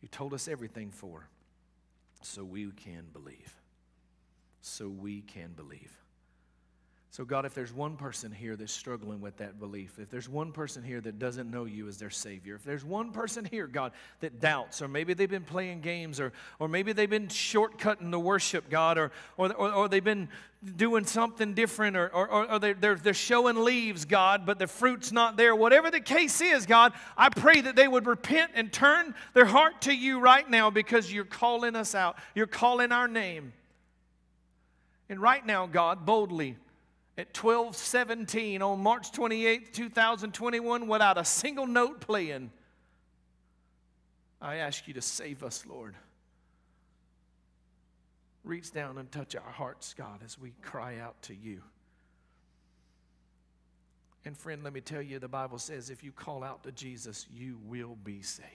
you told us everything for, so we can believe. So we can believe. So, God, if there's one person here that's struggling with that belief, if there's one person here that doesn't know you as their Savior, if there's one person here, God, that doubts, or maybe they've been playing games, or, or maybe they've been shortcutting the worship, God, or, or, or, or they've been doing something different, or, or, or they're, they're, they're showing leaves, God, but the fruit's not there. Whatever the case is, God, I pray that they would repent and turn their heart to you right now because you're calling us out. You're calling our name. And right now, God, boldly, at 1217 on March 28, 2021, without a single note playing, I ask you to save us, Lord. Reach down and touch our hearts, God, as we cry out to you. And friend, let me tell you, the Bible says if you call out to Jesus, you will be saved.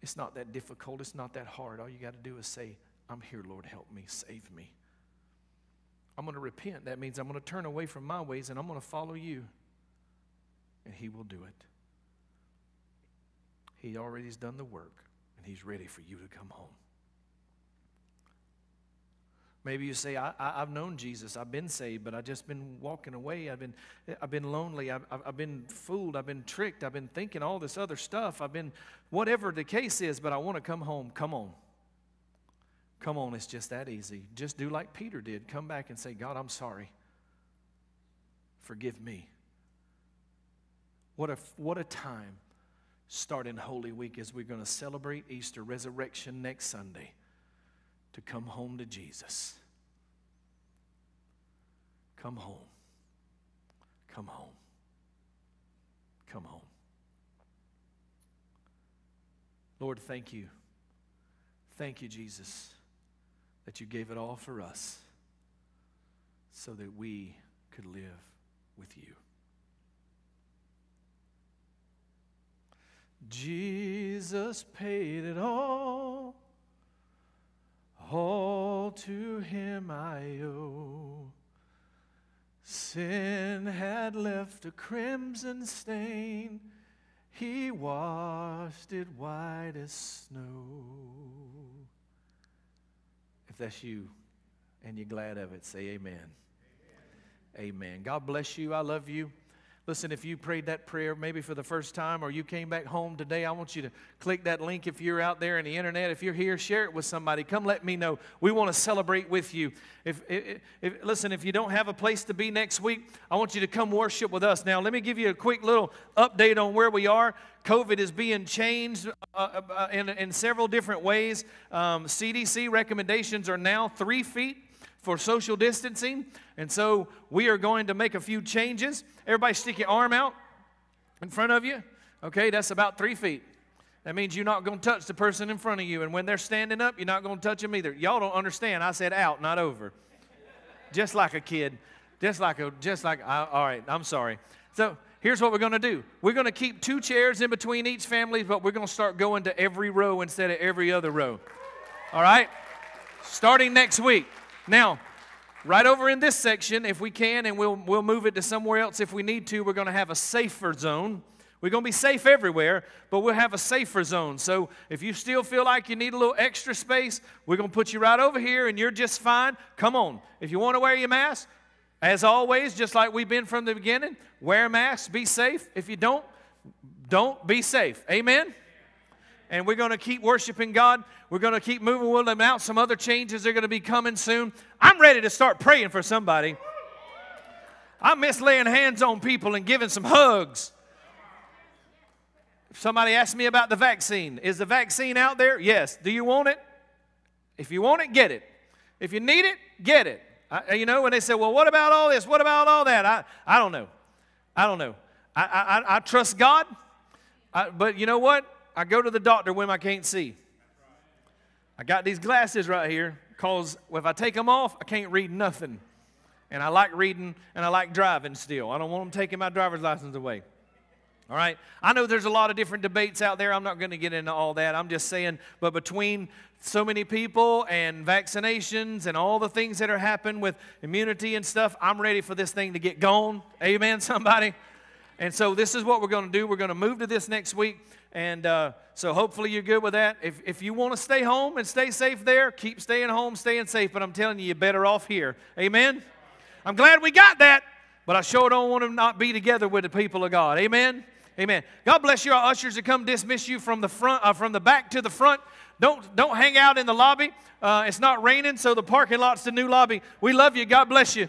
It's not that difficult, it's not that hard. All you got to do is say, I'm here, Lord, help me, save me. I'm going to repent. That means I'm going to turn away from my ways and I'm going to follow you. And He will do it. He already has done the work and He's ready for you to come home. Maybe you say, I, have known Jesus. I've been saved, but I've just been walking away. I've been, I've been lonely. I've, I've been fooled. I've been tricked. I've been thinking all this other stuff. I've been, whatever the case is, but I want to come home. Come on. Come on, it's just that easy. Just do like Peter did. Come back and say, God, I'm sorry. Forgive me. What a, what a time starting Holy Week as we're going to celebrate Easter resurrection next Sunday to come home to Jesus. Come home. Come home. Come home. Lord, thank you. Thank you, Jesus that you gave it all for us so that we could live with you. Jesus paid it all, all to him I owe. Sin had left a crimson stain, he washed it white as snow. If that's you and you're glad of it, say amen. Amen. amen. God bless you. I love you. Listen, if you prayed that prayer maybe for the first time or you came back home today, I want you to click that link if you're out there in the internet. If you're here, share it with somebody. Come let me know. We want to celebrate with you. If, if, if, listen, if you don't have a place to be next week, I want you to come worship with us. Now, let me give you a quick little update on where we are. COVID is being changed uh, uh, in, in several different ways. Um, CDC recommendations are now three feet for social distancing. And so we are going to make a few changes. Everybody, stick your arm out in front of you. Okay, that's about three feet. That means you're not going to touch the person in front of you. And when they're standing up, you're not going to touch them either. Y'all don't understand. I said out, not over. Just like a kid. Just like a, just like, I, all right, I'm sorry. So here's what we're going to do we're going to keep two chairs in between each family, but we're going to start going to every row instead of every other row. All right? Starting next week. Now, right over in this section, if we can, and we'll, we'll move it to somewhere else if we need to, we're going to have a safer zone. We're going to be safe everywhere, but we'll have a safer zone. So if you still feel like you need a little extra space, we're going to put you right over here and you're just fine. Come on. If you want to wear your mask, as always, just like we've been from the beginning, wear a mask, be safe. If you don't, don't be safe. Amen? And we're going to keep worshiping God. We're going to keep moving. We'll announce some other changes. They're going to be coming soon. I'm ready to start praying for somebody. I miss laying hands on people and giving some hugs. If somebody asked me about the vaccine. Is the vaccine out there? Yes. Do you want it? If you want it, get it. If you need it, get it. I, you know, when they say, well, what about all this? What about all that? I, I don't know. I don't know. I, I, I trust God, I, but you know what? I go to the doctor when I can't see. I got these glasses right here because if I take them off, I can't read nothing. And I like reading and I like driving still. I don't want them taking my driver's license away. All right. I know there's a lot of different debates out there. I'm not going to get into all that. I'm just saying, but between so many people and vaccinations and all the things that are happening with immunity and stuff, I'm ready for this thing to get gone. Amen, somebody? And so this is what we're going to do. We're going to move to this next week. And uh, so hopefully you're good with that. If, if you want to stay home and stay safe there, keep staying home, staying safe. But I'm telling you, you're better off here. Amen? I'm glad we got that, but I sure don't want to not be together with the people of God. Amen? Amen. God bless you. Our ushers to come dismiss you from the front, uh, from the back to the front. Don't don't hang out in the lobby. Uh, it's not raining, so the parking lot's the new lobby. We love you. God bless you.